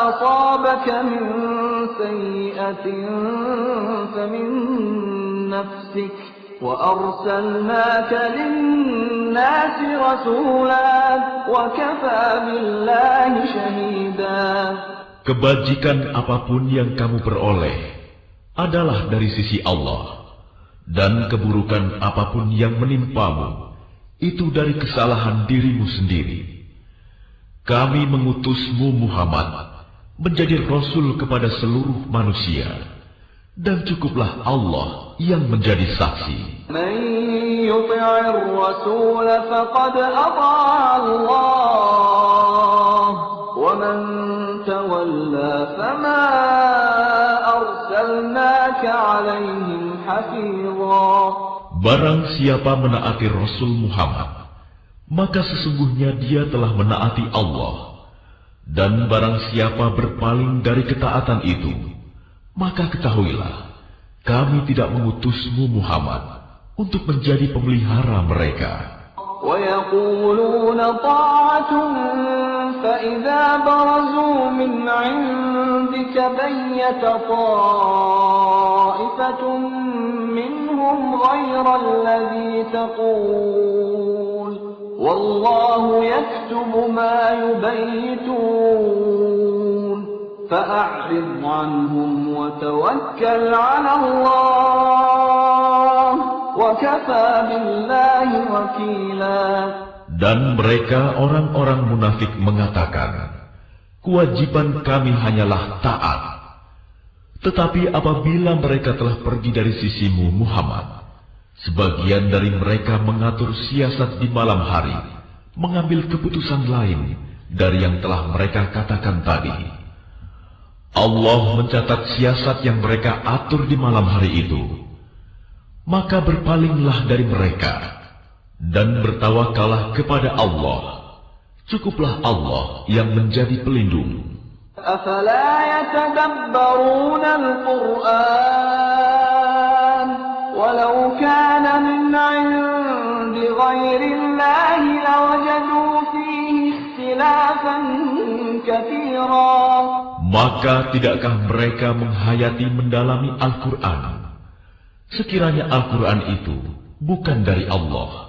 أصابك من سيئة فمن نفسك وأرسلناك للناس رسولا وكفى بالله شهيدا Kebajikan apa pun yang kamu peroleh adalah dari sisi Allah, dan keburukan apa pun yang menimpamu itu dari kesalahan dirimu sendiri. Kami mengutusmu Muhammad menjadi rasul kepada seluruh manusia, dan cukuplah Allah yang menjadi saksi. من يطع الرسول فقد أطاع الله ومن تولى فما أرسلناك عليهم حفيظا Barang siapa menaati Rasul Muhammad, maka sesungguhnya dia telah menaati Allah. Dan barang siapa berpaling dari ketaatan itu, maka ketahuilah, kami tidak mengutusmu Muhammad untuk menjadi pemelihara mereka. فإذا برزوا من عندك بيت طائفة منهم غير الذي تقول والله يكتب ما يبيتون فأعرض عنهم وتوكل على الله وكفى بالله وكيلا Dan mereka orang-orang munafik mengatakan, kewajiban kami hanyalah taat. Tetapi apabila mereka telah pergi dari sisimu Muhammad, sebagian dari mereka mengatur siasat di malam hari, mengambil keputusan lain dari yang telah mereka katakan tadi. Allah mencatat siasat yang mereka atur di malam hari itu. Maka berpalinglah dari mereka dan bertawakallah kepada Allah. Cukuplah Allah yang menjadi pelindung. أفلا يتدبرون القرآن ولو كان من عند غير الله لوجدوا فيه اختلافا كثيرا Maka tidakkah mereka menghayati mendalami Al-Quran? Sekiranya Al-Quran itu bukan dari Allah,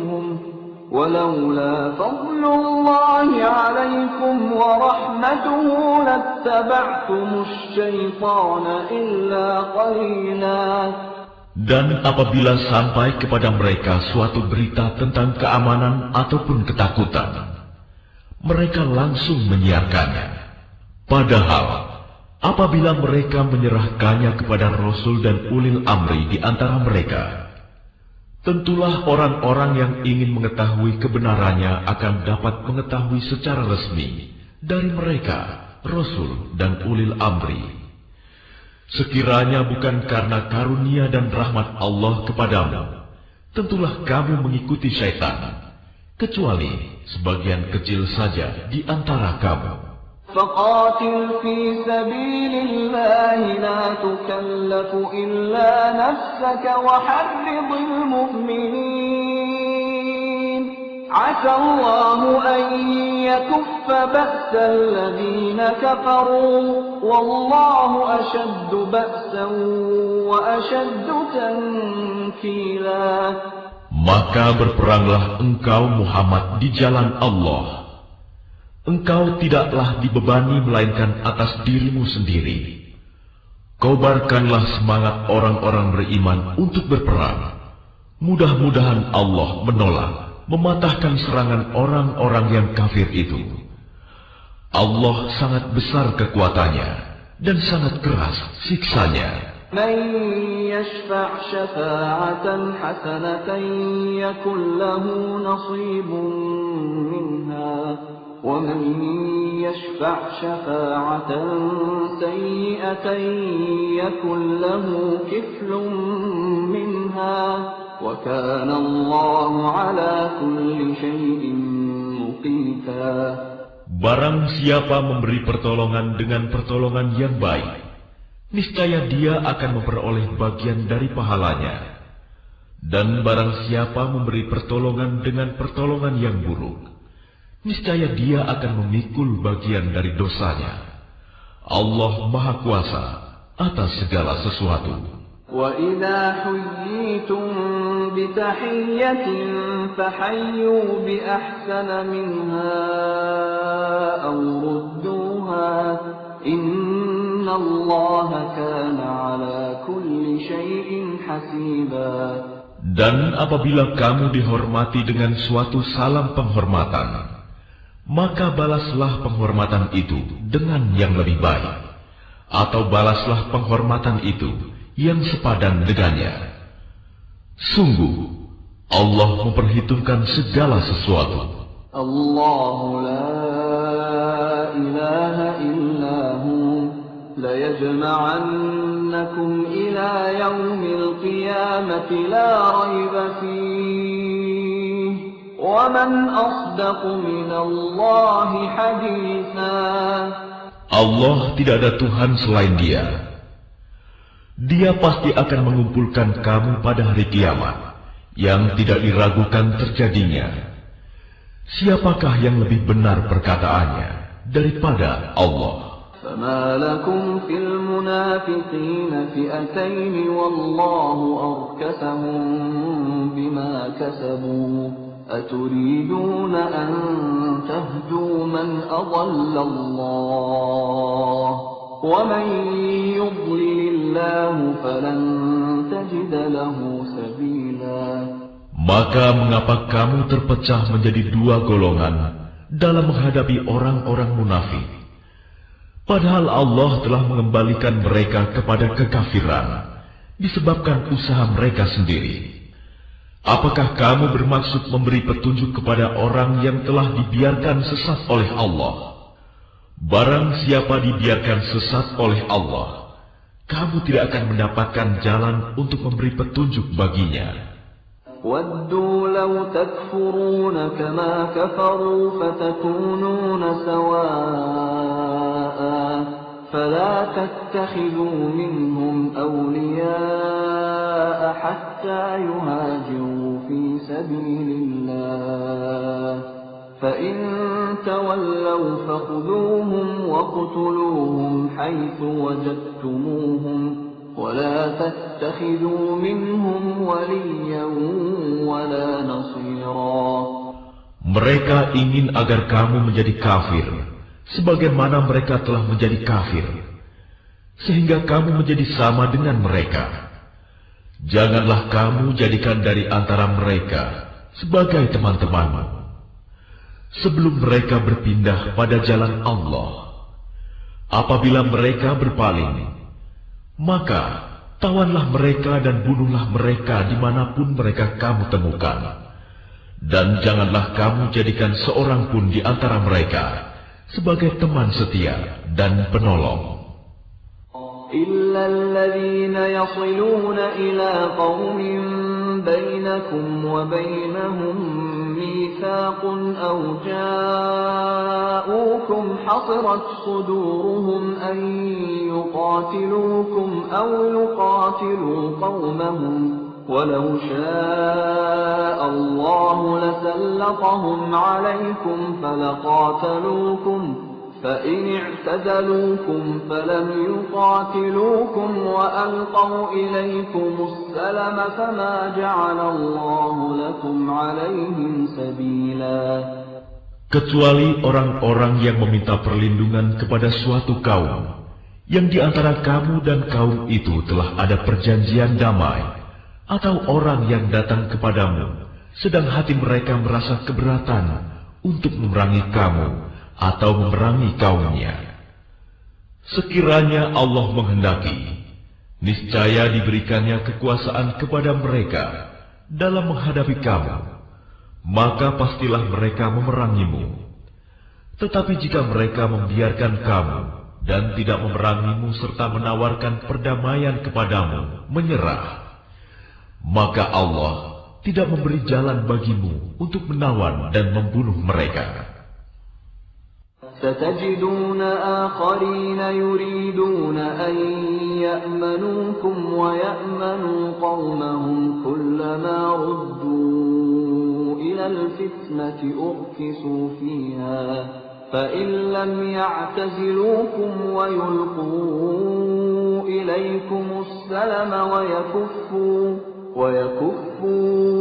ولولا فضل الله عليكم ورحمته لاتبعتم الشيطان إلا قليلا Dan apabila sampai kepada mereka suatu berita tentang keamanan ataupun ketakutan, mereka langsung menyiarkannya. Padahal apabila mereka menyerahkannya kepada Rasul dan ulil amri di antara mereka, tentulah orang-orang yang ingin mengetahui kebenarannya akan dapat mengetahui secara resmi dari mereka, Rasul dan ulil amri. Sekiranya bukan karena karunia dan rahmat Allah kepadamu, tentulah kamu mengikuti syaitan, kecuali sebagian kecil saja di antara kamu. فقاتل في سبيل الله لا تكلف إلا نفسك وحرض المؤمنين. عسى الله أن يكف بأس الذين كفروا. والله أشد بأسا وأشد تنكيلا. Maka berperanglah engkau Muhammad di jalan Allah. Engkau tidaklah dibebani melainkan atas dirimu sendiri. Kobarkanlah semangat orang-orang beriman untuk berperang. Mudah-mudahan Allah menolak, mematahkan serangan orang-orang yang kafir itu. Allah sangat besar kekuatannya dan sangat keras siksanya. من يشفع شفاعة حسنة يكن له نصيب منها ومن يشفع شفاعة سيئة يكن له كفل منها وكان الله على كل شيء مقيتا Barang siapa memberi pertolongan dengan pertolongan yang baik, niscaya dia akan memperoleh bagian dari pahalanya. Dan barang siapa memberi pertolongan dengan pertolongan yang buruk, niscaya dia akan memikul bagian dari dosanya. Allah Maha Kuasa atas segala sesuatu. وإذا حييتم بتحية فحيوا بأحسن منها أو ردوها إن الله كان على كل شيء حسيبا Dan apabila kamu dihormati dengan suatu salam penghormatan, maka balaslah penghormatan itu dengan yang lebih baik, atau balaslah penghormatan itu yang sepadan dengannya. Sungguh, Allah memperhitungkan segala sesuatu. Allah Allah tidak ada Tuhan selain Dia. Dia pasti akan mengumpulkan kamu pada hari kiamat yang tidak diragukan terjadinya. Siapakah yang lebih benar perkataannya daripada Allah? فما لكم في المنافقين فئتين والله أركسهم بما كسبوا أتريدون أن تهدوا من أضل الله ومن يضلل الله فلن تجد له سبيلا Maka mengapa kamu terpecah menjadi dua golongan dalam menghadapi orang-orang munafik? Padahal Allah telah mengembalikan mereka kepada kekafiran disebabkan usaha mereka sendiri. Apakah kamu bermaksud memberi petunjuk kepada orang yang telah dibiarkan sesat oleh Allah? Barang siapa dibiarkan sesat oleh Allah, kamu tidak akan mendapatkan jalan untuk memberi petunjuk baginya. ودوا لو تكفرون كما كفروا فتكونون سواء فلا تتخذوا منهم أولياء حتى يهاجروا في سبيل الله. فإن تولوا فخذوهم واقتلوهم حيث وجدتموهم ولا تتخذوا منهم وليا ولا نصيرا. Mereka ingin agar kamu menjadi kafir, sebagaimana mereka telah menjadi kafir, sehingga kamu menjadi sama dengan mereka. Janganlah kamu jadikan dari antara mereka sebagai teman-temanmu. Sebelum mereka berpindah pada jalan Allah, Apabila mereka berpaling, maka tawanlah mereka dan bunuhlah mereka di mana pun mereka kamu temukan. Dan janganlah kamu jadikan seorang pun di antara mereka sebagai teman setia dan penolong. إلا الذين يصلون إلى قوم بينكم وبينهم ميثاق أو جاءوكم حصرت صدورهم أن يقاتلوكم أو يقاتلوا قومهم ولو شاء الله لسلطهم عليكم فلقاتلوكم فإن اعتزلوكم فلم يقاتلوكم وألقوا إليكم السلم فما جعل الله لكم عليهم سبيلا kecuali orang-orang yang meminta perlindungan kepada suatu kaum, yang di antara kamu dan kaum itu telah ada perjanjian damai, atau orang yang datang kepadamu, sedang hati mereka merasa keberatan untuk memerangi kamu atau memerangi kaumnya. Sekiranya Allah menghendaki, niscaya diberikannya kekuasaan kepada mereka dalam menghadapi kamu maka pastilah mereka memerangimu. Tetapi jika mereka membiarkan kamu dan tidak memerangimu serta menawarkan perdamaian kepadamu, menyerah, maka Allah tidak memberi jalan bagimu untuk menawan dan membunuh mereka. ستجدون آخرين يريدون أن يأمنوكم ويأمنوا قومهم كلما ردوا إلى الفتنة أركسوا فيها فإن لم يعتزلوكم ويلقوا إليكم السلم ويكفوا ويكفوا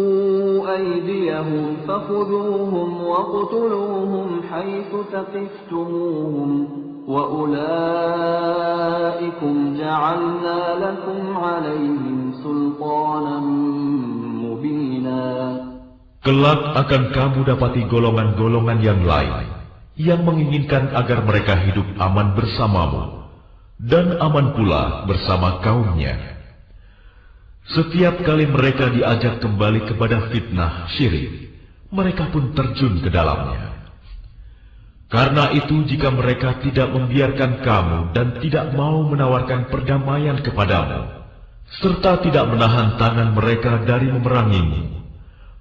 أيديهم فخذوهم واقتلوهم حيث ثقفتموهم وأولئكم جعلنا لكم عليهم سلطانا مبينا Kelak akan kamu dapati golongan-golongan yang lain yang menginginkan agar mereka hidup aman bersamamu dan aman pula bersama kaumnya. Setiap kali mereka diajak kembali kepada fitnah syirik, mereka pun terjun ke dalamnya. Karena itu jika mereka tidak membiarkan kamu dan tidak mau menawarkan perdamaian kepadamu, serta tidak menahan tangan mereka dari memerangimu,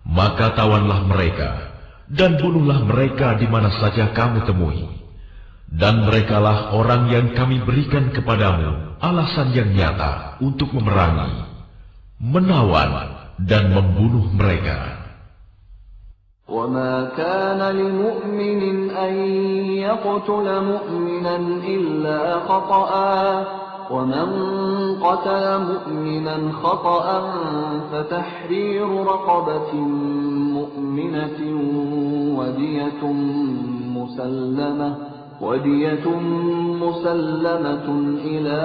maka tawanlah mereka dan bunuhlah mereka di mana saja kamu temui. Dan merekalah orang yang kami berikan kepadamu alasan yang nyata untuk memerangi, menawan, dan membunuh mereka. وما كان لمؤمن أن يقتل مؤمنا إلا خطأ ومن قتل مؤمنا خطأ فتحرير رقبة مؤمنة ودية مسلمة ودية مسلمة إلى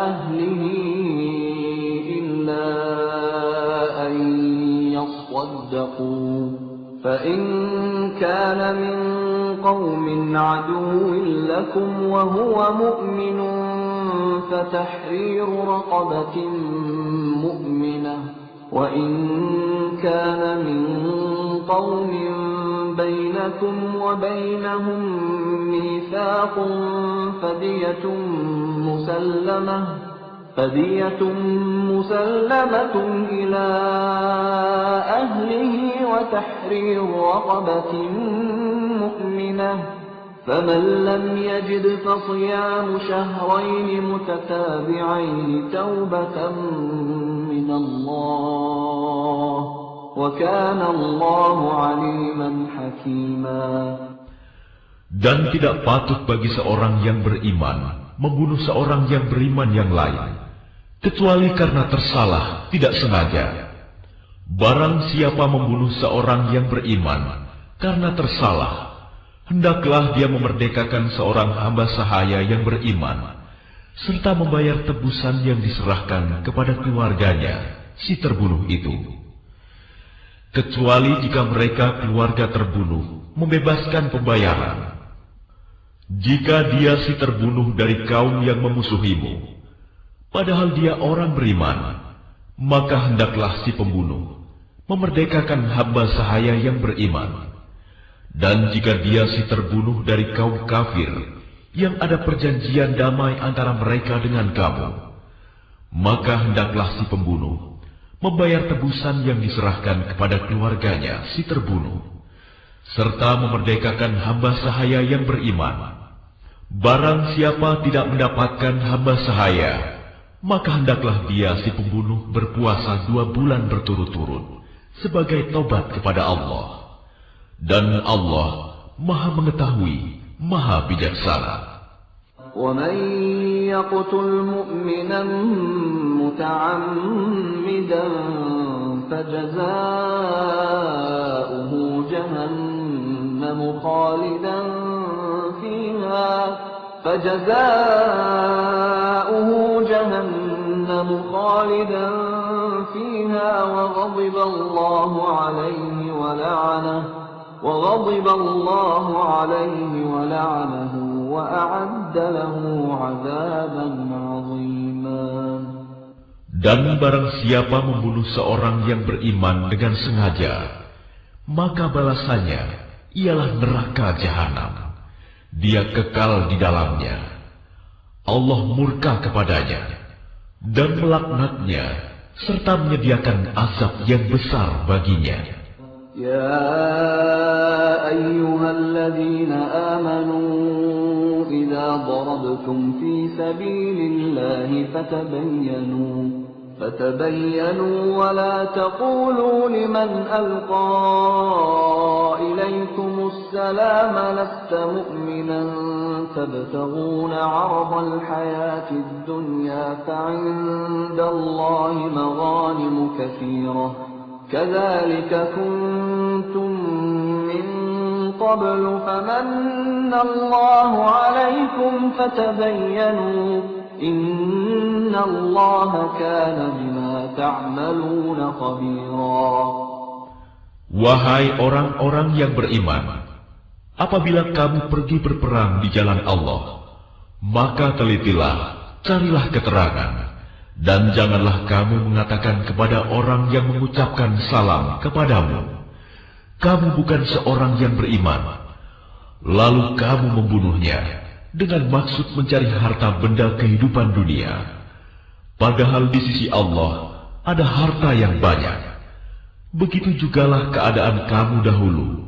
أهله يصدقوا فإن كان من قوم عدو لكم وهو مؤمن فتحرير رقبة مؤمنة وإن كان من قوم بينكم وبينهم ميثاق فدية مسلمة فدية مسلمة إلى أهله وتحرير رقبة مؤمنة فمن لم يجد فصيام شهرين متتابعين توبة من الله وكان الله عليما حكيما Dan tidak patut bagi seorang yang beriman membunuh seorang yang beriman yang lain, kecuali karena tersalah, tidak sengaja. Barang siapa membunuh seorang yang beriman karena tersalah, hendaklah dia memerdekakan seorang hamba sahaya yang beriman, serta membayar tebusan yang diserahkan kepada keluarganya, si terbunuh itu. Kecuali jika mereka keluarga terbunuh membebaskan pembayaran. Jika dia si terbunuh dari kaum yang memusuhimu, padahal dia orang beriman, maka hendaklah si pembunuh memerdekakan hamba sahaya yang beriman. Dan jika dia si terbunuh dari kaum kafir, yang ada perjanjian damai antara mereka dengan kamu, maka hendaklah si pembunuh membayar tebusan yang diserahkan kepada keluarganya si terbunuh, serta memerdekakan hamba sahaya yang beriman. Barang siapa tidak mendapatkan hamba sahaya, maka hendaklah dia si pembunuh berpuasa dua bulan berturut-turut sebagai tobat kepada Allah. Dan Allah maha mengetahui, maha bijaksana. ومن يقتل مؤمنا متعمدا فجزاؤه جهنم خالدا فيها فجزاؤه جهنم خالدا فيها وغضب الله عليه ولعنه وغضب الله عليه ولعنه وأعد له عذابا عظيما Dan barang siapa membunuh seorang yang beriman dengan sengaja, maka balasannya ialah neraka jahanam. Dia kekal di dalamnya. Allah murka kepadanya dan melaknatnya serta menyediakan azab yang besar baginya. يا أيها الذين آمنوا إذا ضربتم في سبيل الله فتبينوا فتبينوا ولا تقولوا لمن ألقى إليكم السلام لست مؤمنا تبتغون عرض الحياة الدنيا فعند الله مغانم كثيرة. كذلك كنتم من قبل فمن الله عليكم فتبينوا إن الله كان بما تعملون خبيرا. Wahai orang-orang yang beriman, apabila kamu pergi berperang di jalan Allah, maka telitilah, carilah keterangan, dan janganlah kamu mengatakan kepada orang yang mengucapkan salam kepadamu, kamu bukan seorang yang beriman, lalu kamu membunuhnya dengan maksud mencari harta benda kehidupan dunia. Padahal di sisi Allah ada harta yang banyak. Begitu jugalah keadaan kamu dahulu.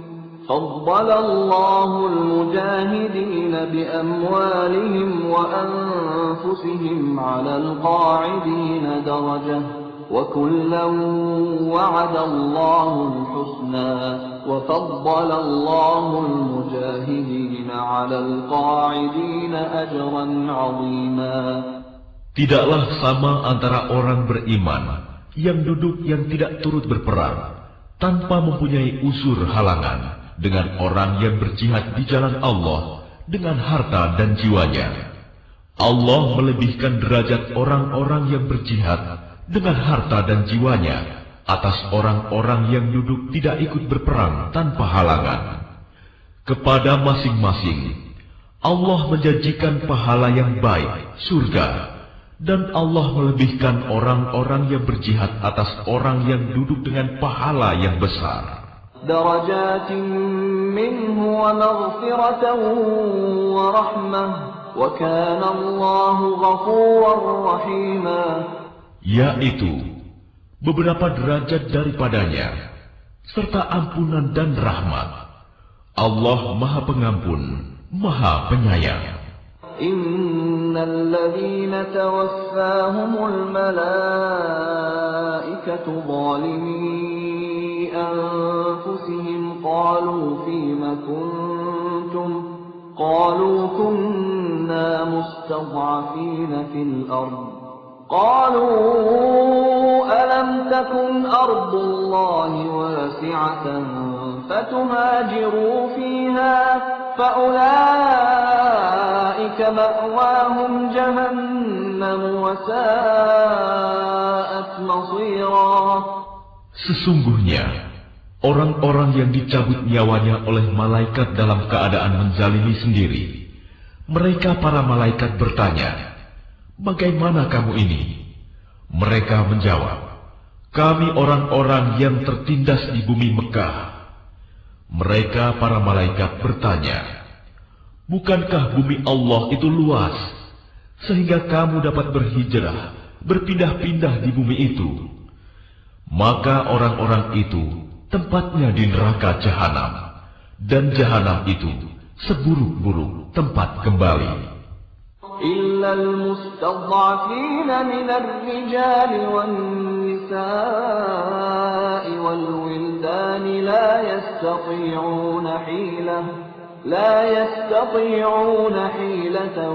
فضل الله المجاهدين بأموالهم وأنفسهم على القاعدين درجة وكلا وعد الله الحسنى وفضل الله المجاهدين على القاعدين أجرا عظيما Tidaklah sama antara orang beriman yang duduk yang tidak turut berperang tanpa mempunyai usur halangan dengan orang yang berjihad di jalan Allah dengan harta dan jiwanya. Allah melebihkan derajat orang-orang yang berjihad dengan harta dan jiwanya atas orang-orang yang duduk tidak ikut berperang tanpa halangan. Kepada masing-masing, Allah menjanjikan pahala yang baik, surga, dan Allah melebihkan orang-orang yang berjihad atas orang yang duduk dengan pahala yang besar. درجات منه ومغفرة ورحمة وكان الله غفورا رحيما Yaitu beberapa derajat daripadanya, serta ampunan dan rahmat. Allah maha pengampun, maha penyayang. إن الذين توفاهم الملائكة ظالمي أنفسهم قالوا فيم كنتم؟ قالوا كنا مستضعفين في الأرض. قالوا ألم تكن أرض الله واسعة فتهاجروا فيها فأولئك مأواهم جهنم وساءت مصيرا. Sesungguhnya, orang-orang yang dicabut nyawanya oleh malaikat dalam keadaan menzalimi sendiri, mereka para malaikat bertanya, Bagaimana kamu ini? Mereka menjawab, Kami orang-orang yang tertindas di bumi Mekah. Mereka para malaikat bertanya, Bukankah bumi Allah itu luas, sehingga kamu dapat berhijrah, berpindah-pindah di bumi itu? Maka orang-orang itu tempatnya di neraka jahanam, dan jahanam itu seburuk-buruk tempat kembali. إلا المستضعفين من الرجال والنساء والولدان لا يستطيعون حيلة لا يستطيعون حيلة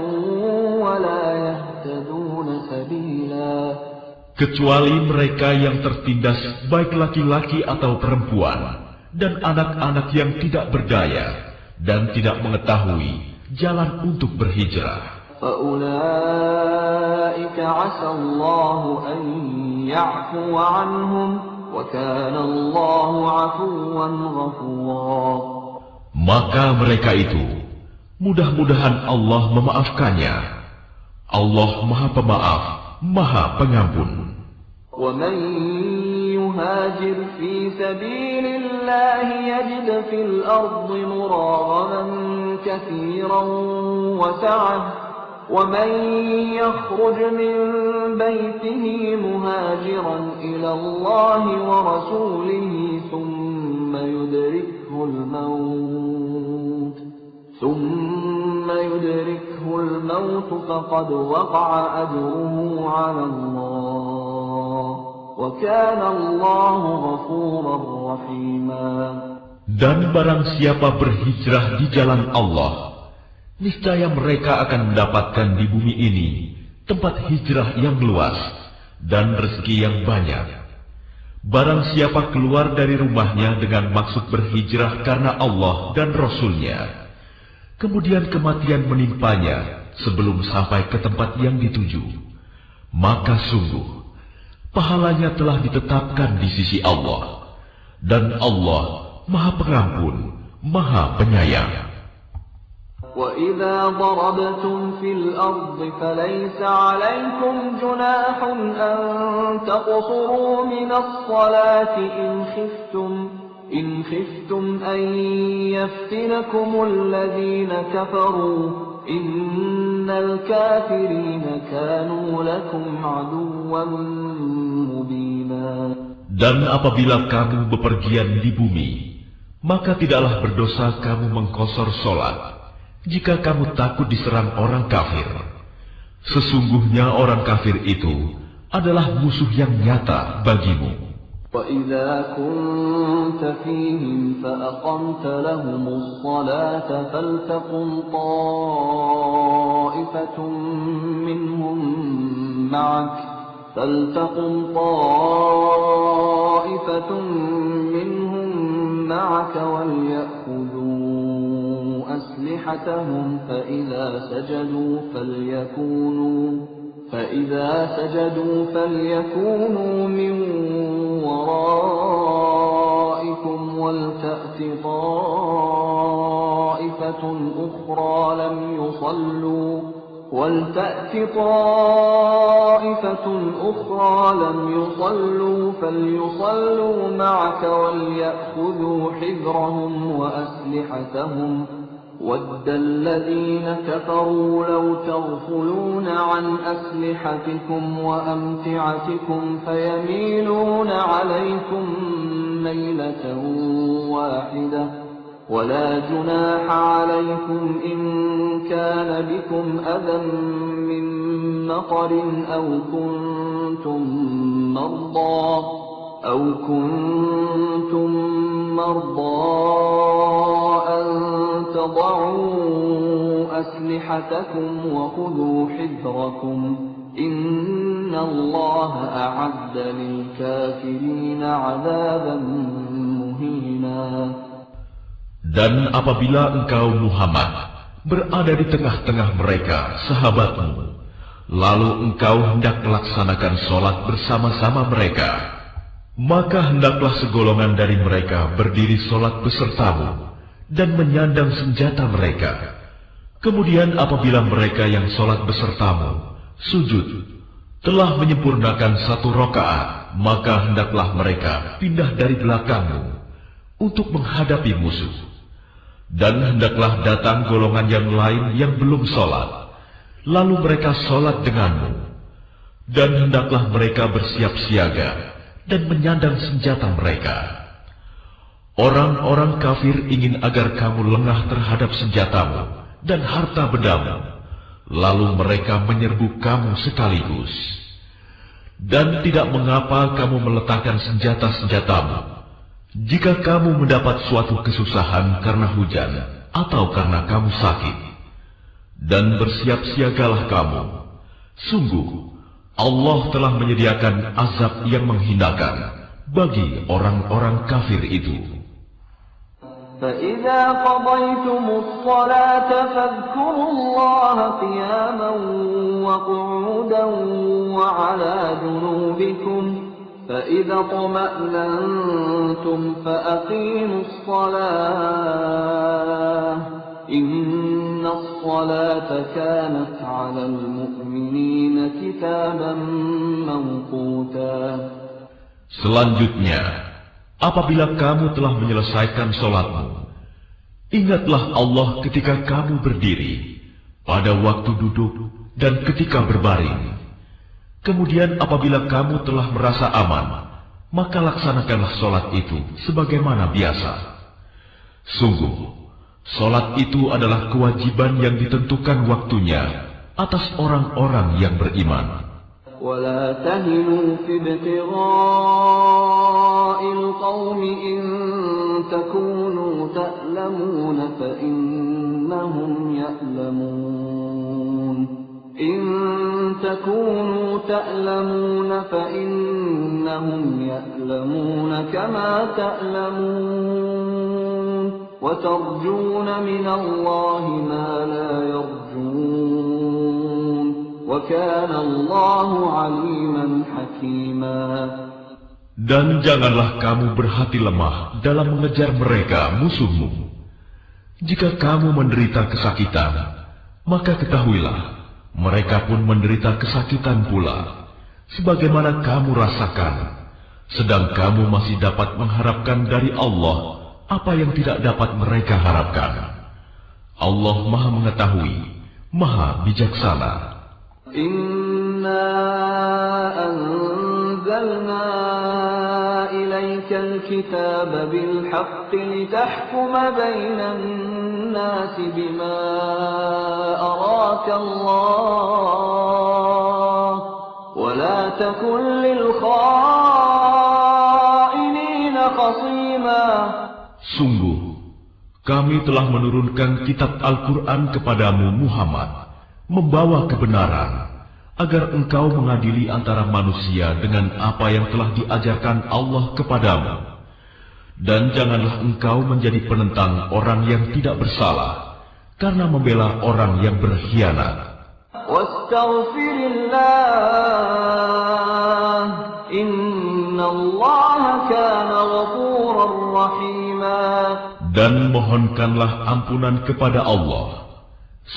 ولا يهتدون سبيلا kecuali mereka yang tertindas baik laki-laki atau perempuan, dan anak-anak yang tidak berdaya dan tidak mengetahui jalan untuk berhijrah. Maka mereka itu, mudah-mudahan Allah memaafkannya. Allah Maha Pemaaf Maha Pengampun. ومن يهاجر في سبيل الله يجد في الأرض مراغما كثيرا وسعة ومن يخرج من بيته مهاجرا إلى الله ورسوله ثم يدركه الموت ثم يدركه الموت فقد وقع أجره على الله وكان الله غفورا رحيما Dan barang siapa berhijrah di jalan Allah, niscaya mereka akan mendapatkan di bumi ini tempat hijrah yang luas dan rezeki yang banyak. Barang siapa keluar dari rumahnya dengan maksud berhijrah karena Allah dan Rasulnya, kemudian kematian menimpanya sebelum sampai ke tempat yang dituju, maka sungguh pahalanya telah ditetapkan di sisi Allah, dan Allah Maha Pengampun, Maha Penyayang. وإذا ضربتم في الأرض فليس عليكم جناح أن تقصروا من الصلاة إن خفتم إن خفتم أن يفتنكم الذين كفروا إن الكافرين كانوا لكم عدوا مبينا Dan apabila kamu bepergian di bumi, maka tidaklah berdosa kamu mengkosor solat, jika kamu takut diserang orang kafir. Sesungguhnya orang kafir itu adalah musuh yang nyata bagimu. وإذا كنت فيهم فأقمت لهم الصلاة فلتقم طائفة منهم معك فلتقم طائفة منهم معك وليأخذوا أسلحتهم فإذا سجدوا فليكونوا فإذا سجدوا فليكونوا من ورائكم ولتأت طائفة أخرى لم يصلوا ولتأت طائفة أخرى لم يصلوا فليصلوا معك وليأخذوا حذرهم وأسلحتهم ود الذين كفروا لو تغفلون عن أسلحتكم وأمتعتكم فيميلون عليكم ميلة واحدة ولا جناح عليكم إن كان بكم أذى من مطر أو كنتم مرضى أو كنتم مرضى أن تضعوا أسلحتكم وخذوا حذركم إن إن الله أعد للكافرين عذابا مهينا Dan apabila engkau Muhammad berada di tengah-tengah mereka, sahabatmu, lalu engkau hendak melaksanakan sholat bersama-sama mereka, maka hendaklah segolongan dari mereka berdiri sholat besertamu dan menyandang senjata mereka. Kemudian apabila mereka yang sholat besertamu sujud telah menyempurnakan satu rokaat, maka hendaklah mereka pindah dari belakangmu untuk menghadapi musuh. Dan hendaklah datang golongan yang lain yang belum sholat, lalu mereka sholat denganmu. Dan hendaklah mereka bersiap siaga dan menyandang senjata mereka. Orang-orang kafir ingin agar kamu lengah terhadap senjatamu dan harta bendamu, lalu mereka menyerbu kamu sekaligus. Dan tidak mengapa kamu meletakkan senjata-senjatamu jika kamu mendapat suatu kesusahan karena hujan atau karena kamu sakit, dan bersiap siagalah kamu, sungguh Allah telah menyediakan azab yang menghinakan bagi orang-orang kafir itu. فإذا قضيتم الصلاة فاذكروا الله قياما وقعودا وعلى جنوبكم فإذا اطمأننتم فأقيموا الصلاة إن الصلاة كانت على المؤمنين كتابا موقوتا. Selanjutnya, apabila kamu telah menyelesaikan sholatmu, ingatlah Allah ketika kamu berdiri, pada waktu duduk, dan ketika berbaring. Kemudian apabila kamu telah merasa aman, maka laksanakanlah sholat itu sebagaimana biasa. Sungguh, sholat itu adalah kewajiban yang ditentukan waktunya atas orang-orang yang beriman. القوم إن تكونوا تألمون فإنهم يألمون. إن تكونوا تألمون فإنهم يألمون كما تألمون. وترجون من الله ما لا يرجون. وكان الله عليما حكيما. Dan janganlah kamu berhati lemah dalam mengejar mereka musuhmu. Jika kamu menderita kesakitan, maka ketahuilah, mereka pun menderita kesakitan pula, sebagaimana kamu rasakan, sedang kamu masih dapat mengharapkan dari Allah apa yang tidak dapat mereka harapkan. Allah Maha Mengetahui, Maha Bijaksana. Inna أنزلنا إليك الكتاب بالحق لتحكم بين الناس بما أراك الله ولا تكن للخائنين خصيما Sungguh, kami telah menurunkan kitab Al-Quran kepadamu Muhammad, membawa kebenaran, agar engkau mengadili antara manusia dengan apa yang telah diajarkan Allah kepadamu. Dan janganlah engkau menjadi penentang orang yang tidak bersalah, karena membela orang yang berkhianat. Dan mohonkanlah ampunan kepada Allah.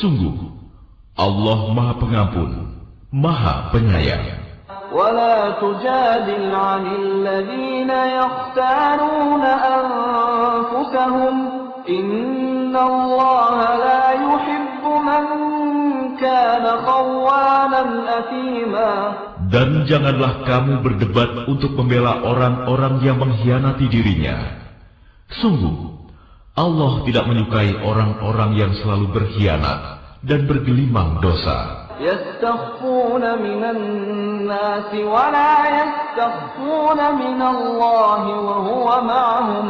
Sungguh, Allah Maha Pengampun. Maha Penyayang. ولا تجادل عن الذين يختارون أنفسهم إن الله لا يحب من كان خوانا أثيما Dan janganlah kamu berdebat untuk membela orang-orang yang mengkhianati dirinya. Sungguh, Allah tidak menyukai orang-orang yang selalu berkhianat dan bergelimang dosa. يستخفون من الناس ولا يستخفون من الله وهو معهم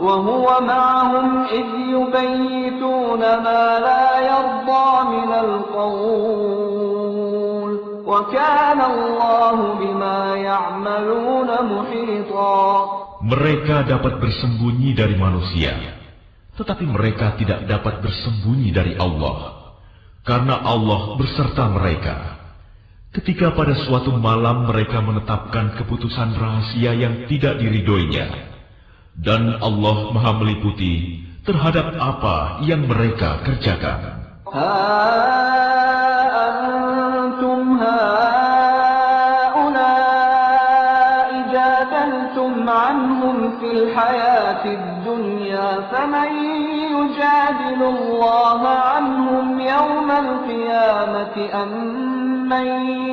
وهو معهم إذ يبيتون ما لا يرضى من القول وكان الله بما يعملون محيطا Mereka dapat bersembunyi dari manusia, tetapi mereka tidak dapat bersembunyi dari Allah, karena Allah berserta mereka. Ketika pada suatu malam mereka menetapkan keputusan rahasia yang tidak diridoinya, dan Allah Maha meliputi terhadap apa yang mereka kerjakan. ها يجادل الله عنهم يوم القيامة أم من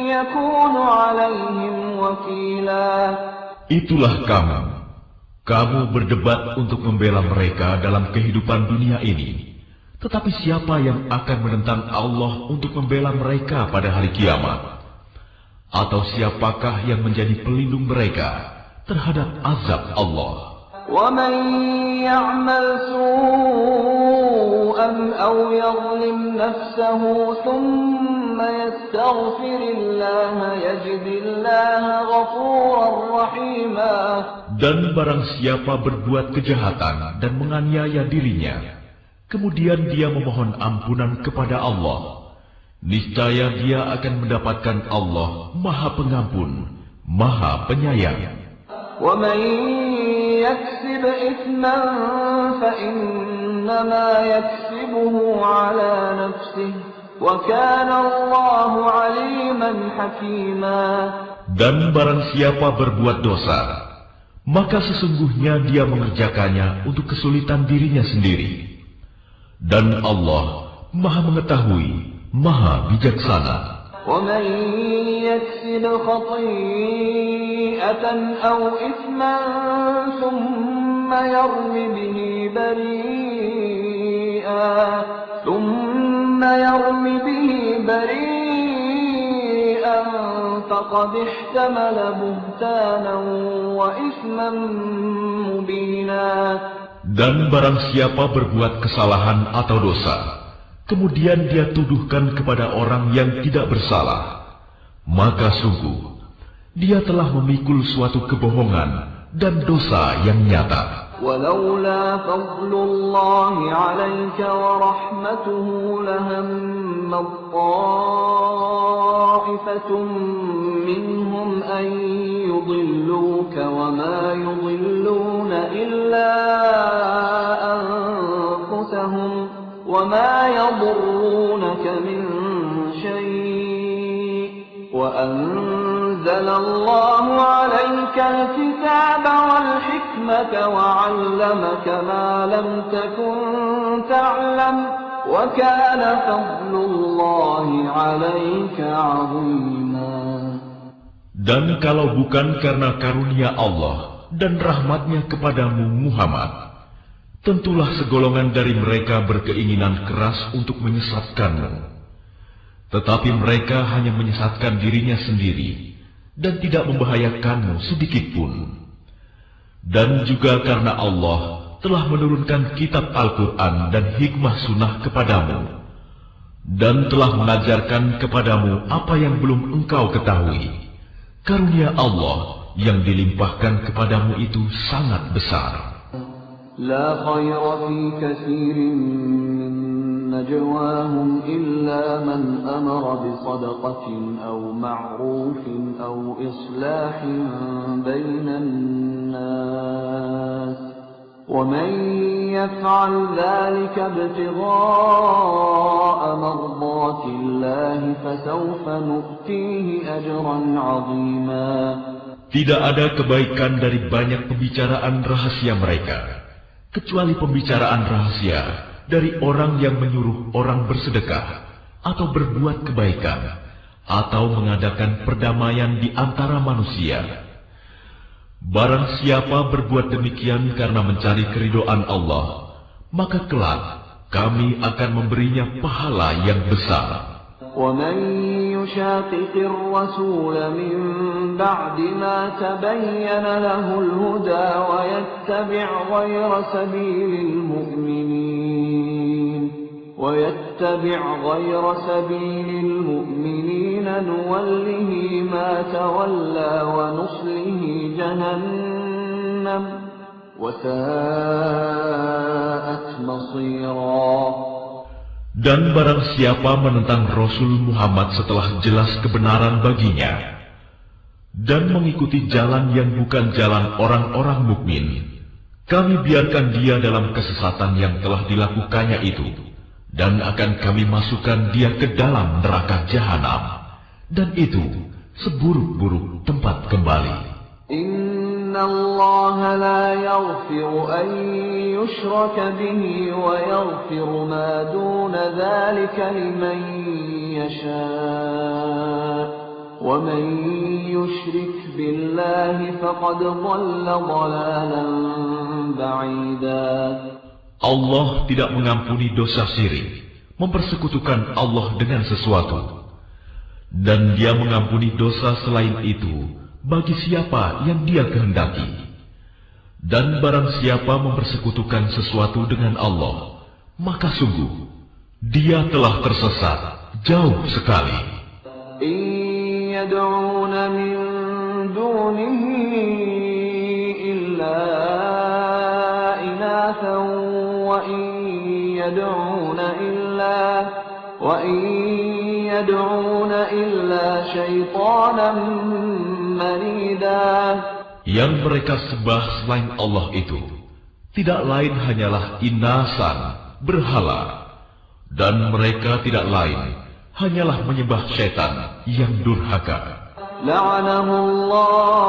يكون عليهم وكيلا Itulah kamu. Kamu berdebat untuk membela mereka dalam kehidupan dunia ini. Tetapi siapa yang akan menentang Allah untuk membela mereka pada hari kiamat? Atau siapakah yang menjadi pelindung mereka terhadap azab Allah? ومن يعمل سوءا أو يظلم نفسه ثم يستغفر الله يجد الله غفورا رحيما Dan barang siapa berbuat kejahatan dan menganiaya dirinya, kemudian dia memohon ampunan kepada Allah, niscaya dia akan mendapatkan Allah Maha Pengampun, Maha Penyayang. ومن يكسب إثما فإنما يكسبه على نفسه وكان الله عليما حكيما Dan barang siapa berbuat dosa, maka sesungguhnya dia mengerjakannya untuk kesulitan dirinya sendiri. Dan Allah Maha Mengetahui, Maha Bijaksana. ومن يكسب خطيئة أو إثما ثم يرم به بريئا ثم يرم به بريئا فقد احتمل بهتانا وإثما مبينا Dan barang siapa berbuat kesalahan atau dosa, kemudian dia tuduhkan kepada orang yang tidak bersalah, maka sungguh dia telah memikul suatu kebohongan dan dosa yang nyata. ولولا فضل الله عليك ورحمته لهم طائفة منهم أن يضلوك وما يضلون إلا أنفسهم وما يضرونك من شيء وأنزل الله عليك الكتاب والحكمة وعلمك ما لم تكن تعلم وكان فضل الله عليك عظيما Dan kalau bukan karena karunia Allah dan rahmatnya kepadamu Muhammad, tentulah segolongan dari mereka berkeinginan keras untuk menyesatkanmu. Tetapi mereka hanya menyesatkan dirinya sendiri dan tidak membahayakanmu sedikit pun. Dan juga karena Allah telah menurunkan kitab Al-Quran dan hikmah sunnah kepadamu, dan telah mengajarkan kepadamu apa yang belum engkau ketahui. Karunia Allah yang dilimpahkan kepadamu itu sangat besar. لا خير في كثير من نجواهم إلا من أمر بصدقة أو معروف أو إصلاح بين الناس ومن يفعل ذلك ابتغاء مرضات الله فسوف نؤتيه أجرا عظيما Tidak ada kebaikan dari banyak pembicaraan rahasia mereka, kecuali pembicaraan rahasia dari orang yang menyuruh orang bersedekah atau berbuat kebaikan atau mengadakan perdamaian di antara manusia. Barang siapa berbuat demikian karena mencari keridoan Allah, maka kelak kami akan memberinya pahala yang besar. ومن يشاقق الرسول من بعد ما تبين له الهدى ويتبع غير سبيل المؤمنين ويتبع غير سبيل المؤمنين نوله ما تولى ونصله جهنم وساءت مصيرا Dan barang siapa menentang Rasul Muhammad setelah jelas kebenaran baginya dan mengikuti jalan yang bukan jalan orang-orang mukmin, kami biarkan dia dalam kesesatan yang telah dilakukannya itu, dan akan kami masukkan dia ke dalam neraka jahanam, dan itu seburuk-buruk tempat kembali. إن الله لا يغفر أن يشرك به ويغفر ما دون ذلك لمن يشاء ومن يشرك بالله فقد ضل ضلالا بعيدا Allah tidak mengampuni dosa syirik, mempersekutukan Allah dengan sesuatu. Dan dia mengampuni dosa selain itu bagi siapa yang dia kehendaki. Dan barang siapa mempersekutukan sesuatu dengan Allah, maka sungguh, dia telah tersesat jauh sekali. وإن يدعون إلا شيطانا مريدا Yang mereka sembah selain Allah itu, tidak lain hanyalah inasan, berhala, dan mereka tidak lain hanyalah menyembah setan yang durhaka. لعنه الله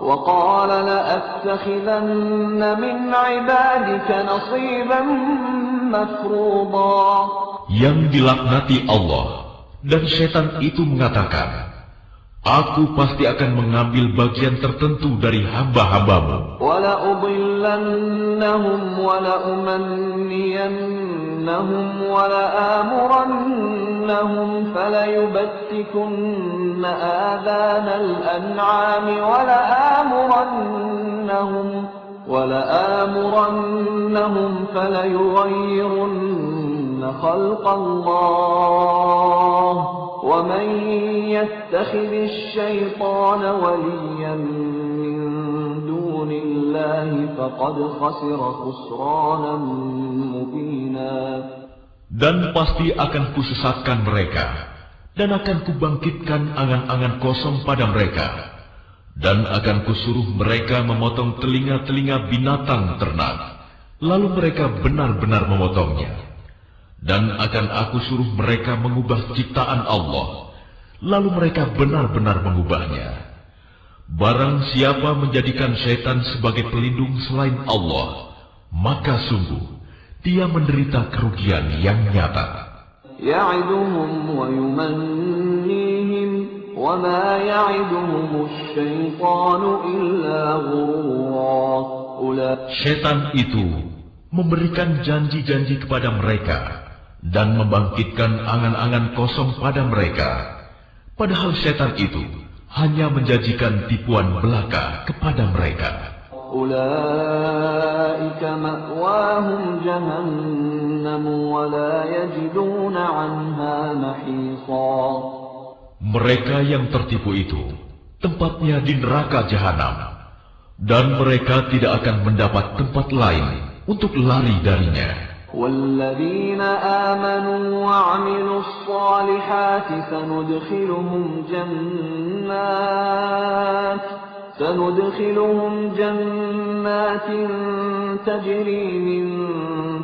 وقال لأتخذن من عبادك نصيبا مفروضا Yang dilaknati Allah dan setan itu mengatakan, Aku pasti akan mengambil bagian tertentu dari hamba-hambamu. ولأمنينهم ولآمرنهم فليبتكن آذان الأنعام ولآمرنهم ولآمرنهم فليغيرن خلق الله ومن يتخذ الشيطان وليا الله فقد خسر خسرانا مبينا Dan pasti akan kusesatkan mereka, dan akan kubangkitkan angan-angan kosong pada mereka, dan akan kusuruh mereka memotong telinga-telinga binatang ternak, lalu mereka benar-benar memotongnya. Dan akan aku suruh mereka mengubah ciptaan Allah, lalu mereka benar-benar mengubahnya. Barang siapa menjadikan setan sebagai pelindung selain Allah, maka sungguh dia menderita kerugian yang nyata. Setan itu memberikan janji-janji kepada mereka dan membangkitkan angan-angan kosong pada mereka. Padahal setan itu hanya menjanjikan tipuan belaka kepada mereka. Mereka yang tertipu itu tempatnya di neraka jahanam dan mereka tidak akan mendapat tempat lain untuk lari darinya. والذين آمنوا وعملوا الصالحات سندخلهم جنات سندخلهم جنات تجري من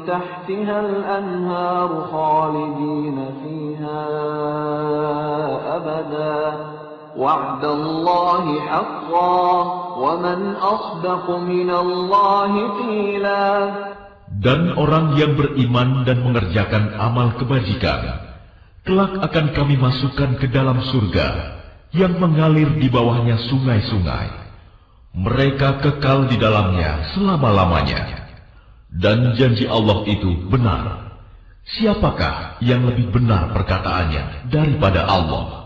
تحتها الأنهار خالدين فيها أبدا. وعد الله حقا ومن أصدق من الله قيلا. Dan orang yang beriman dan mengerjakan amal kebajikan, kelak akan kami masukkan ke dalam surga yang mengalir di bawahnya sungai-sungai. Mereka kekal di dalamnya selama-lamanya. Dan janji Allah itu benar. Siapakah yang lebih benar perkataannya daripada Allah?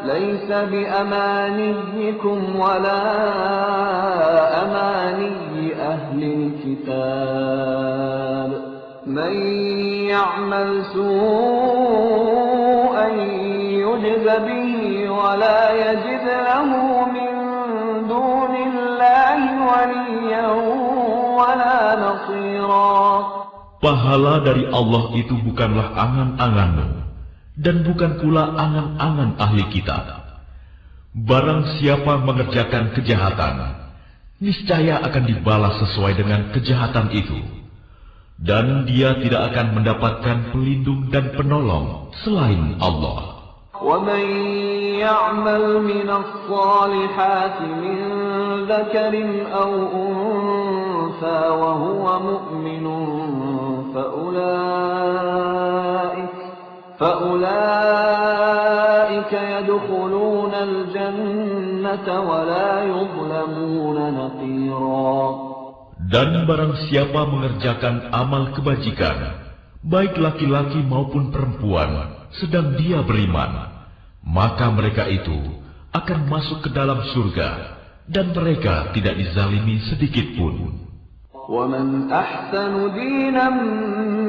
ليس بأمانيكم ولا أماني أهل الكتاب من يعمل سوءا يجز به ولا يجد له من دون الله وليا ولا نصيرا Pahala dari Allah itu bukanlah angan-anganmu, dan bukan pula angan-angan ahli kitab. Barang siapa mengerjakan kejahatan, niscaya akan dibalas sesuai dengan kejahatan itu. Dan dia tidak akan mendapatkan pelindung dan penolong selain Allah. ومن يعمل من الصالحات من ذكر أو أنثى وهو مؤمن فأولئك, فأولئك يدخلون الجنة ولا يظلمون نقيرا Dan barang siapa mengerjakan amal kebajikan, baik laki-laki maupun perempuan, sedang dia beriman, maka mereka itu akan masuk ke dalam surga, dan mereka tidak dizalimi sedikit pun. ومن أحسن دينا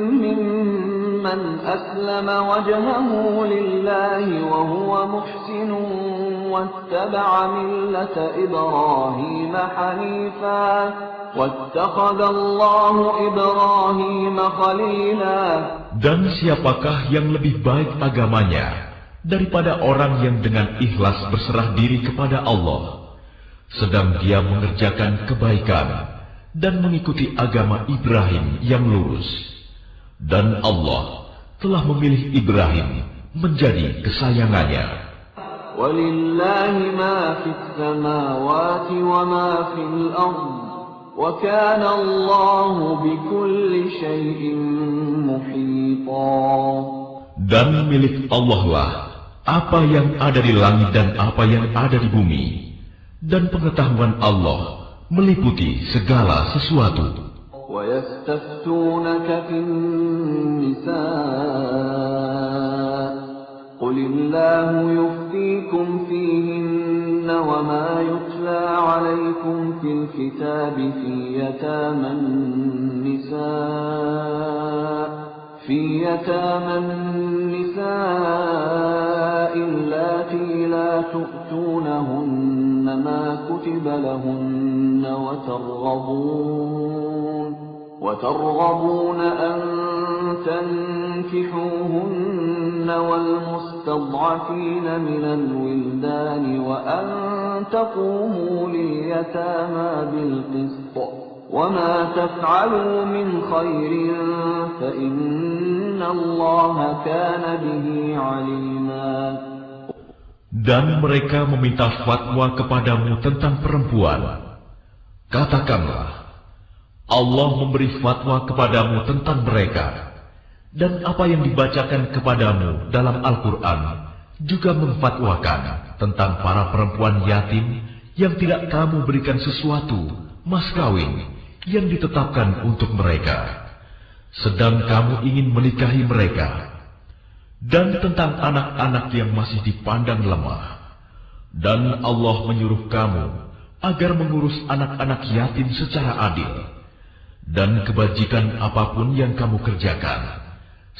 ممن أسلم وجهه لله وهو محسن واتبع ملة إبراهيم حنيفا واتخذ الله إبراهيم خليلا Dan siapakah yang lebih baik agamanya daripada orang yang dengan ikhlas berserah diri kepada Allah, sedang dia mengerjakan kebaikan dan mengikuti agama Ibrahim yang lurus. Dan Allah telah memilih Ibrahim menjadi kesayangannya. ولله ما في السماوات وما في الأرض وكان الله بكل شيء محيطا Dan milik Allah lah apa yang ada di langit dan apa yang ada di bumi. Dan pengetahuan Allah meliputi segala sesuatu. ويستفتونك في النساء قل الله يفتيكم فيهن وما يتلى عليكم في الكتاب في يتامى النساء في يتامى النساء اللاتي لا تؤتونهن ما كتب لهن وترغبون وترغبون أن تنكحوهن والمستضعفين من الولدان وأن تقوموا لليتامى بالقسط وما تفعلوا من خير فإن الله كان به عليما Dan mereka meminta fatwa kepadamu tentang perempuan. Katakanlah, Allah memberi fatwa kepadamu tentang mereka. Dan apa yang dibacakan kepadamu dalam Al-Quran Juga memfatwakan tentang para perempuan yatim yang tidak kamu berikan sesuatu, mas kawin, yang ditetapkan untuk mereka. Sedang kamu ingin menikahi mereka. Dan tentang anak-anak yang masih dipandang lemah. Dan Allah menyuruh kamu agar mengurus anak-anak yatim secara adil. Dan kebajikan apa pun yang kamu kerjakan.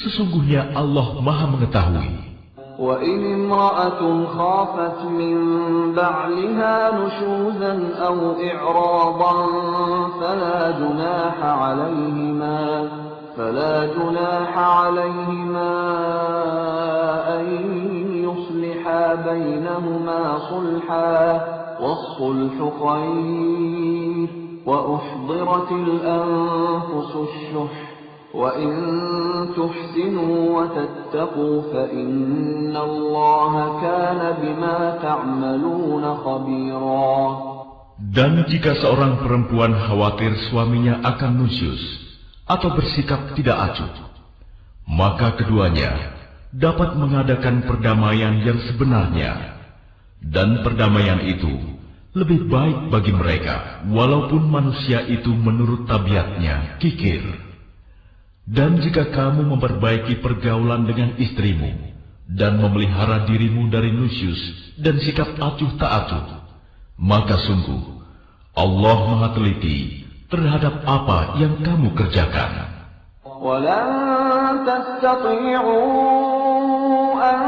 Sesungguhnya Allah maha mengetahui. وإن امرأة خافت من بعلها نشوزا أو إعراضا فلا جناح عليهما فلا جناح عليهما أن يصلحا بينهما صلحا. والصلح خير وأحضرت الأنفس الشح. وإن تحسنوا وتتقوا فإن الله كان بما تعملون خبيرا Dan jika seorang perempuan khawatir suaminya akan nusyus atau bersikap tidak acuh, maka keduanya dapat mengadakan perdamaian yang sebenarnya. Dan perdamaian itu lebih baik bagi mereka, walaupun manusia itu menurut tabiatnya kikir. Dan jika kamu memperbaiki pergaulan dengan istrimu dan memelihara dirimu dari nusyus dan sikap acuh tak acuh, maka sungguh Allah Maha Teliti terhadap apa yang kamu kerjakan. ولن تستطيعوا أن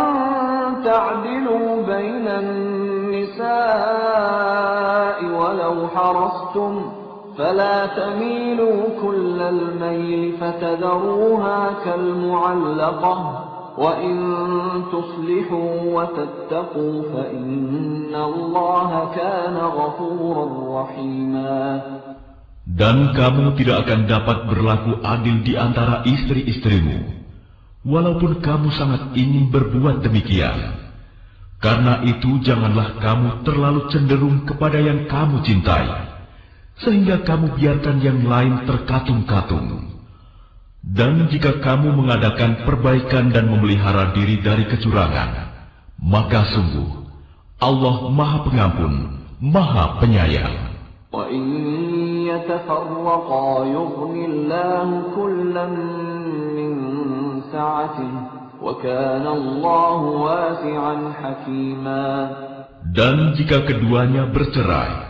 تعدلوا بين النساء ولو حرصتم فلا تميلوا كل الميل فتذروها كالمعلقة وإن تصلحوا وتتقوا فإن الله كان غفورا رحيما Dan kamu tidak akan dapat berlaku adil di antara istri-istrimu, walaupun kamu sangat ingin berbuat demikian. Karena itu janganlah kamu terlalu cenderung kepada yang kamu cintai, sehingga kamu biarkan yang lain terkatung-katung. Dan jika kamu mengadakan perbaikan dan memelihara diri dari kecurangan, maka sungguh Allah Maha Pengampun, Maha Penyayang. Dan jika keduanya bercerai,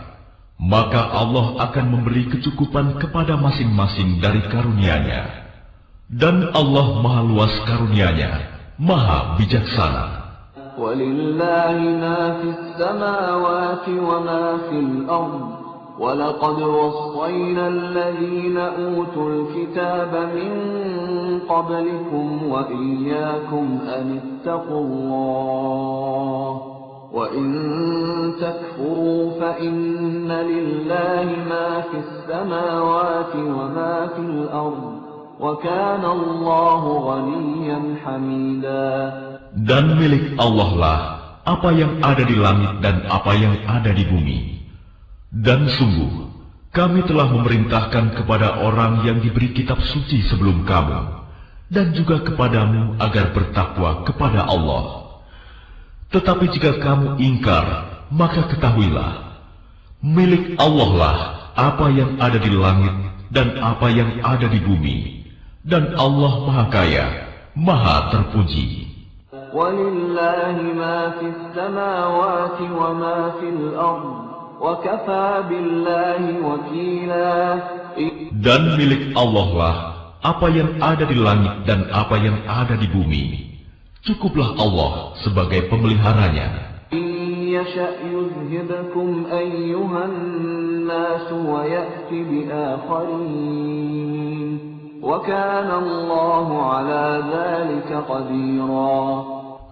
maka Allah akan memberi kecukupan kepada masing-masing dari karunia-Nya. Dan Allah Maha Luas karunia-Nya, Maha Bijaksana. ولله ما في السماوات وما في الأرض ولقد وصينا الذين أوتوا الكتاب من قبلكم وإياكم أن اتقوا الله وإن تكفروا فإن لله ما في السماوات وما في الأرض وكان الله غنيا حميدا Dan milik Allah lah apa yang ada di langit dan apa yang ada di bumi. Dan sungguh, kami telah memerintahkan kepada orang yang diberi kitab suci sebelum kamu, dan juga kepadamu agar bertakwa kepada Allah. Tetapi jika kamu ingkar, maka ketahuilah, milik Allah lah apa yang ada di langit dan apa yang ada di bumi. Dan Allah Maha Kaya, Maha Terpuji. Dan milik Allah lah apa yang ada di langit dan apa yang ada di bumi. Cukuplah Allah sebagai pemeliharanya.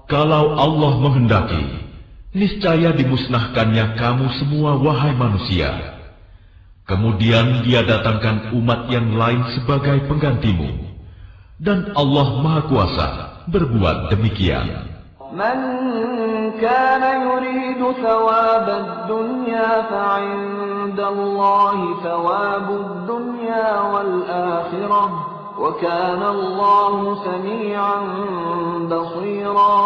Kalau Allah menghendaki, niscaya dimusnahkannya kamu semua wahai manusia. Kemudian dia datangkan umat yang lain sebagai penggantimu. Dan Allah Maha Kuasa, berbuat demikian. من كان يريد ثواب الدنيا فعند الله ثواب الدنيا والآخرة وكان الله سميعا بصيرا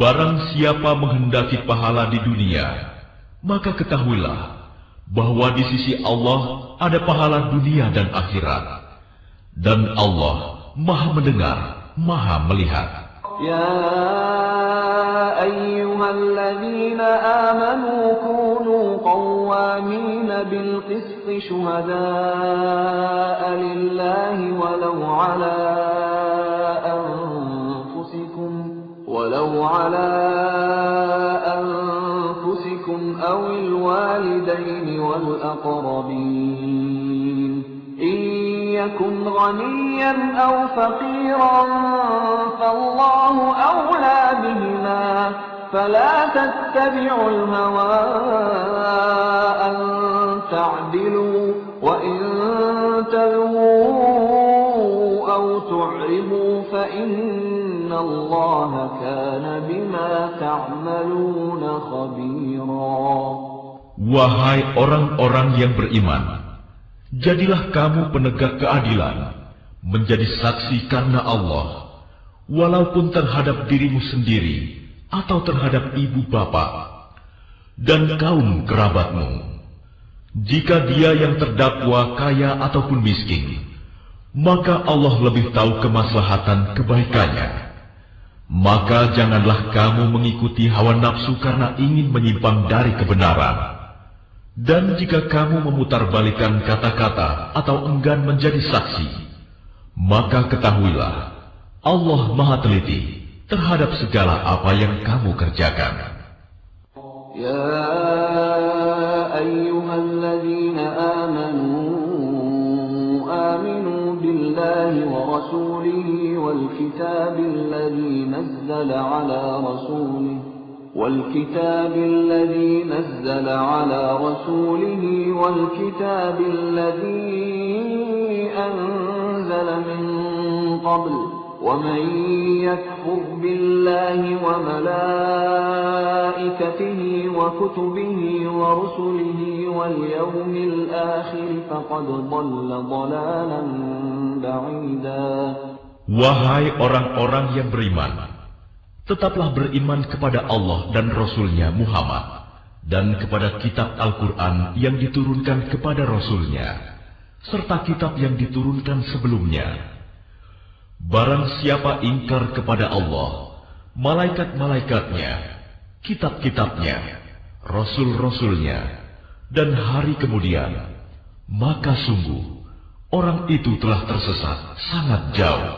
Barang siapa menghendaki pahala di dunia, maka ketahuilah bahwa di sisi Allah ada pahala dunia dan akhirat. Dan Allah maha mendengar, maha melihat. يا أيها الذين آمنوا كونوا قوامين بالقسط شهداء لله ولو على أنفسكم ولو على أنفسكم أو الوالدين والأقربين إن يكن غنيا أو فقيرا فالله أولى بهما فلا تتبعوا الهوى أن تعدلوا وإن تلووا أو تعرضوا فإن الله كان بما تعملون خبيرا. Wahai orang-orang yang beriman, jadilah kamu penegak keadilan, menjadi saksi karena Allah, walaupun terhadap dirimu sendiri atau terhadap ibu bapak dan kaum kerabatmu. Jika dia yang terdakwa kaya ataupun miskin, maka Allah lebih tahu kemaslahatan kebaikannya. Maka janganlah kamu mengikuti hawa nafsu karena ingin menyimpang dari kebenaran. Dan jika kamu memutarbalikan kata-kata atau enggan menjadi saksi, maka ketahuilah Allah Maha Teliti terhadap segala apa yang kamu kerjakan. Ya ayyuhalladzina amanu aminu billahi wa rasulihi wal kitabil ladzi nazzala ala rasulihi والكتاب الذي نزل على رسوله والكتاب الذي أنزل من قبل ومن يكفر بالله وملائكته وكتبه ورسله واليوم الآخر فقد ضل ضلالا بعيدا. Wahai orang-orang yang beriman, tetaplah beriman kepada Allah dan Rasulnya Muhammad, dan kepada kitab Al-Quran yang diturunkan kepada Rasulnya, serta kitab yang diturunkan sebelumnya. Barang siapa ingkar kepada Allah, malaikat-malaikatnya, kitab-kitabnya, rasul-rasulnya, dan hari kemudian, maka sungguh orang itu telah tersesat sangat jauh.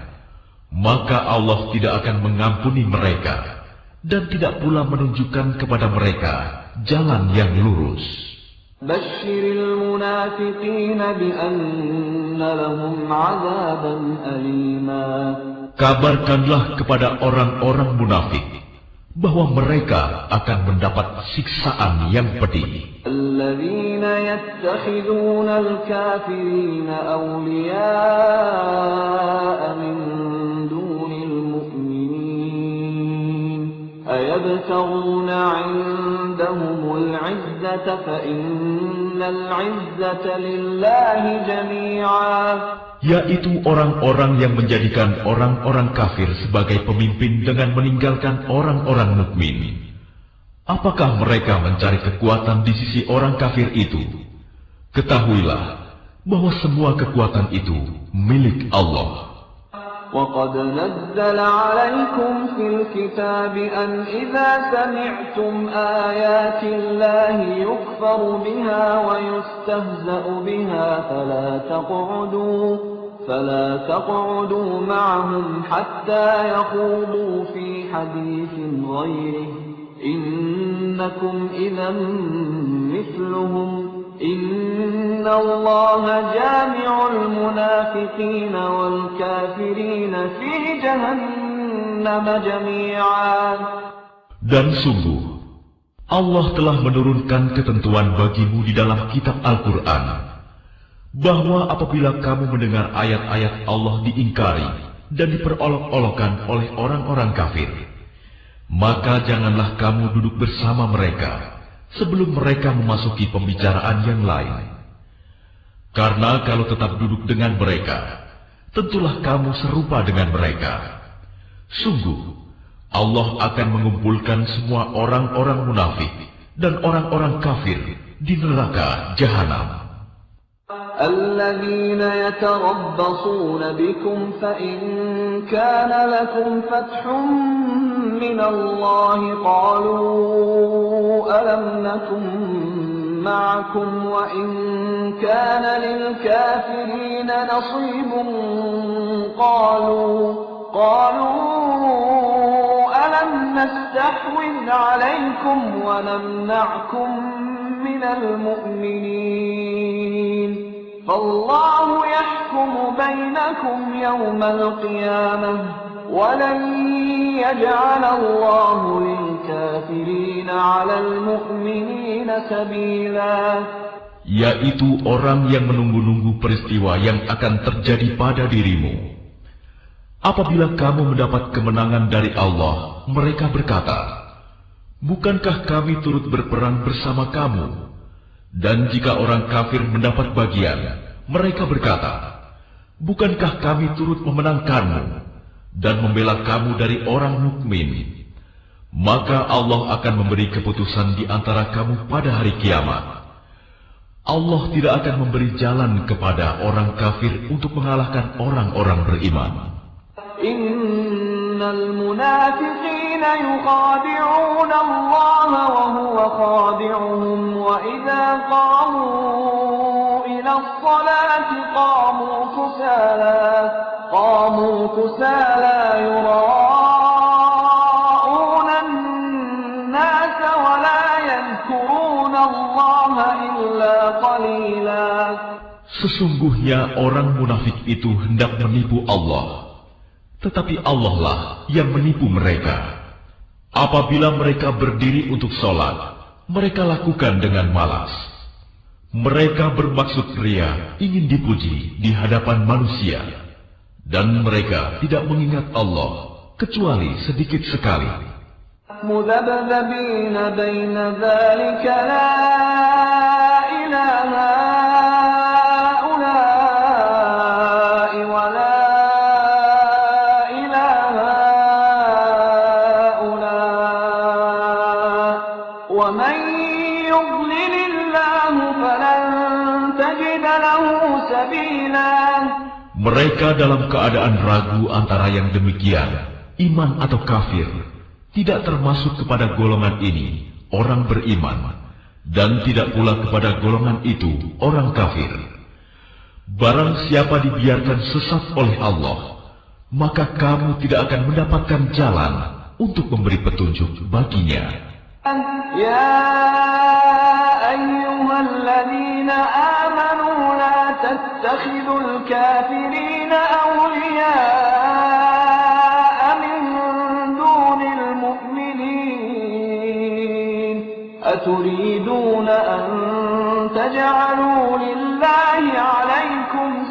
maka Allah tidak akan mengampuni mereka dan tidak pula menunjukkan kepada mereka jalan yang lurus. بشر المنافقين بأن لهم عذابا أليما Kabarkanlah kepada orang-orang munafik bahwa mereka akan mendapat siksaan yang pedih. الذين يتخذون الكافرين أولياء من أيبتغون عندهم العزة فإن العزة لله جميعا yaitu orang-orang yang menjadikan orang-orang kafir sebagai pemimpin dengan meninggalkan orang-orang mukmin. Apakah mereka mencari kekuatan di sisi orang kafir itu? Ketahuilah bahwa semua kekuatan itu milik Allah. وقد نزل عليكم في الكتاب أن إذا سمعتم آيات الله يكفر بها ويستهزأ بها فلا تقعدوا فلا تقعدوا معهم حتى يخوضوا في حديث غيره. إنكم إذا مثلهم. Munafiqin wal kafirin fi. Dan sungguh, Allah telah menurunkan ketentuan bagimu di dalam kitab Al-Quran, bahwa apabila kamu mendengar ayat-ayat Allah diingkari dan diperolok-olokkan oleh orang-orang kafir, maka janganlah kamu duduk bersama mereka sebelum mereka memasuki pembicaraan yang lain. Karena kalau tetap duduk dengan mereka, tentulah kamu serupa dengan mereka. Sungguh, Allah akan mengumpulkan semua orang-orang munafik dan orang-orang kafir di neraka jahanam. الذين يتربصون بكم فإن كان لكم فتح من الله قالوا ألم نكن معكم وإن كان للكافرين نصيب قالوا قالوا ألم نستحوذ عليكم ونمنعكم من المؤمنين فالله يحكم بينكم يوم القيامة ولن يجعل الله للكافرين على المؤمنين سبيلا yaitu orang yang menunggu-nunggu peristiwa yang akan terjadi pada dirimu. Apabila kamu mendapat kemenangan dari Allah, mereka berkata, Bukankah kami turut berperang bersama kamu? dan jika orang kafir mendapat bagian, mereka berkata, Bukankah kami turut memenangkanmu dan membela kamu dari orang mukmin? Maka Allah akan memberi keputusan di antara kamu pada hari kiamat. Allah tidak akan memberi jalan kepada orang kafir untuk mengalahkan orang-orang beriman. إن المنافقين يخادعون الله وهو خادعهم وإذا قاموا إلى الصلاة قاموا كسالى قاموا كسالى يراءون الناس ولا يذكرون الله إلا قليلا Sesungguhnya orang munafik itu hendak menipu Allah, tetapi Allah lah yang menipu mereka. Apabila mereka berdiri untuk sholat, mereka lakukan dengan malas. Mereka bermaksud ria ingin dipuji di hadapan manusia, dan mereka tidak mengingat Allah kecuali sedikit sekali. مذبذبين بين ذلك لا Dalam keadaan ragu antara yang demikian, iman atau kafir, tidak termasuk kepada golongan ini, orang beriman, dan tidak pula kepada golongan itu, orang kafir. Barang siapa dibiarkan sesat oleh Allah, maka kamu tidak akan mendapatkan jalan untuk memberi petunjuk baginya. Ya ayyuhalladzina amanu la tattakhidul kafirin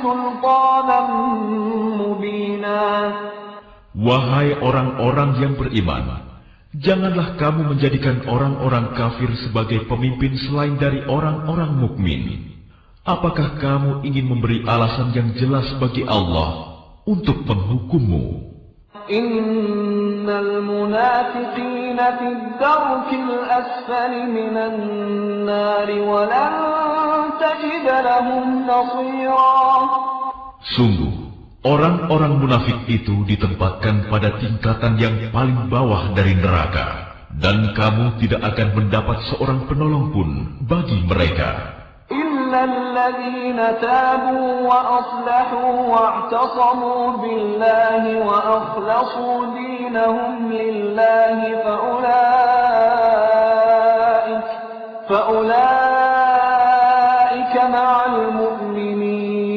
سلطانا مبينا Wahai orang-orang yang beriman, janganlah kamu menjadikan orang-orang kafir sebagai pemimpin selain dari orang-orang mukmin. Apakah kamu ingin memberi alasan yang jelas bagi Allah untuk menghukummu? إن المنافقين في الدرك الأسفل من النار ولن تجد لهم نصيرا Sungguh, orang-orang munafik itu ditempatkan pada tingkatan yang paling bawah dari neraka, dan kamu tidak akan mendapat seorang penolong pun bagi mereka. إلا الذين تابوا وأصلحوا واعتصموا بالله وأخلصوا دينهم لله فأولئك فأولئك مع المؤمنين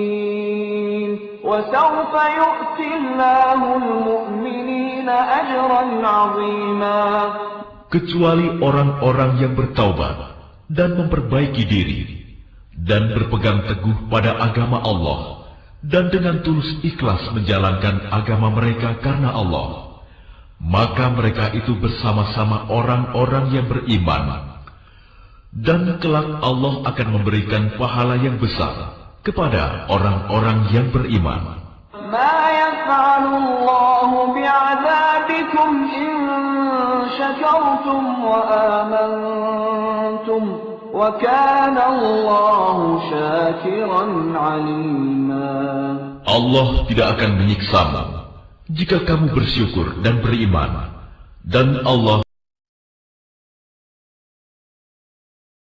وسوف يؤتي الله المؤمنين أجرا عظيما kecuali orang-orang yang bertaubat dan memperbaiki diri dan berpegang teguh pada agama Allah dan dengan tulus ikhlas menjalankan agama mereka karena Allah maka mereka itu bersama-sama orang-orang yang beriman. Dan kelak Allah akan memberikan pahala yang besar kepada orang-orang yang beriman Allah tidak akan menyiksamu jika kamu bersyukur dan beriman dan Allah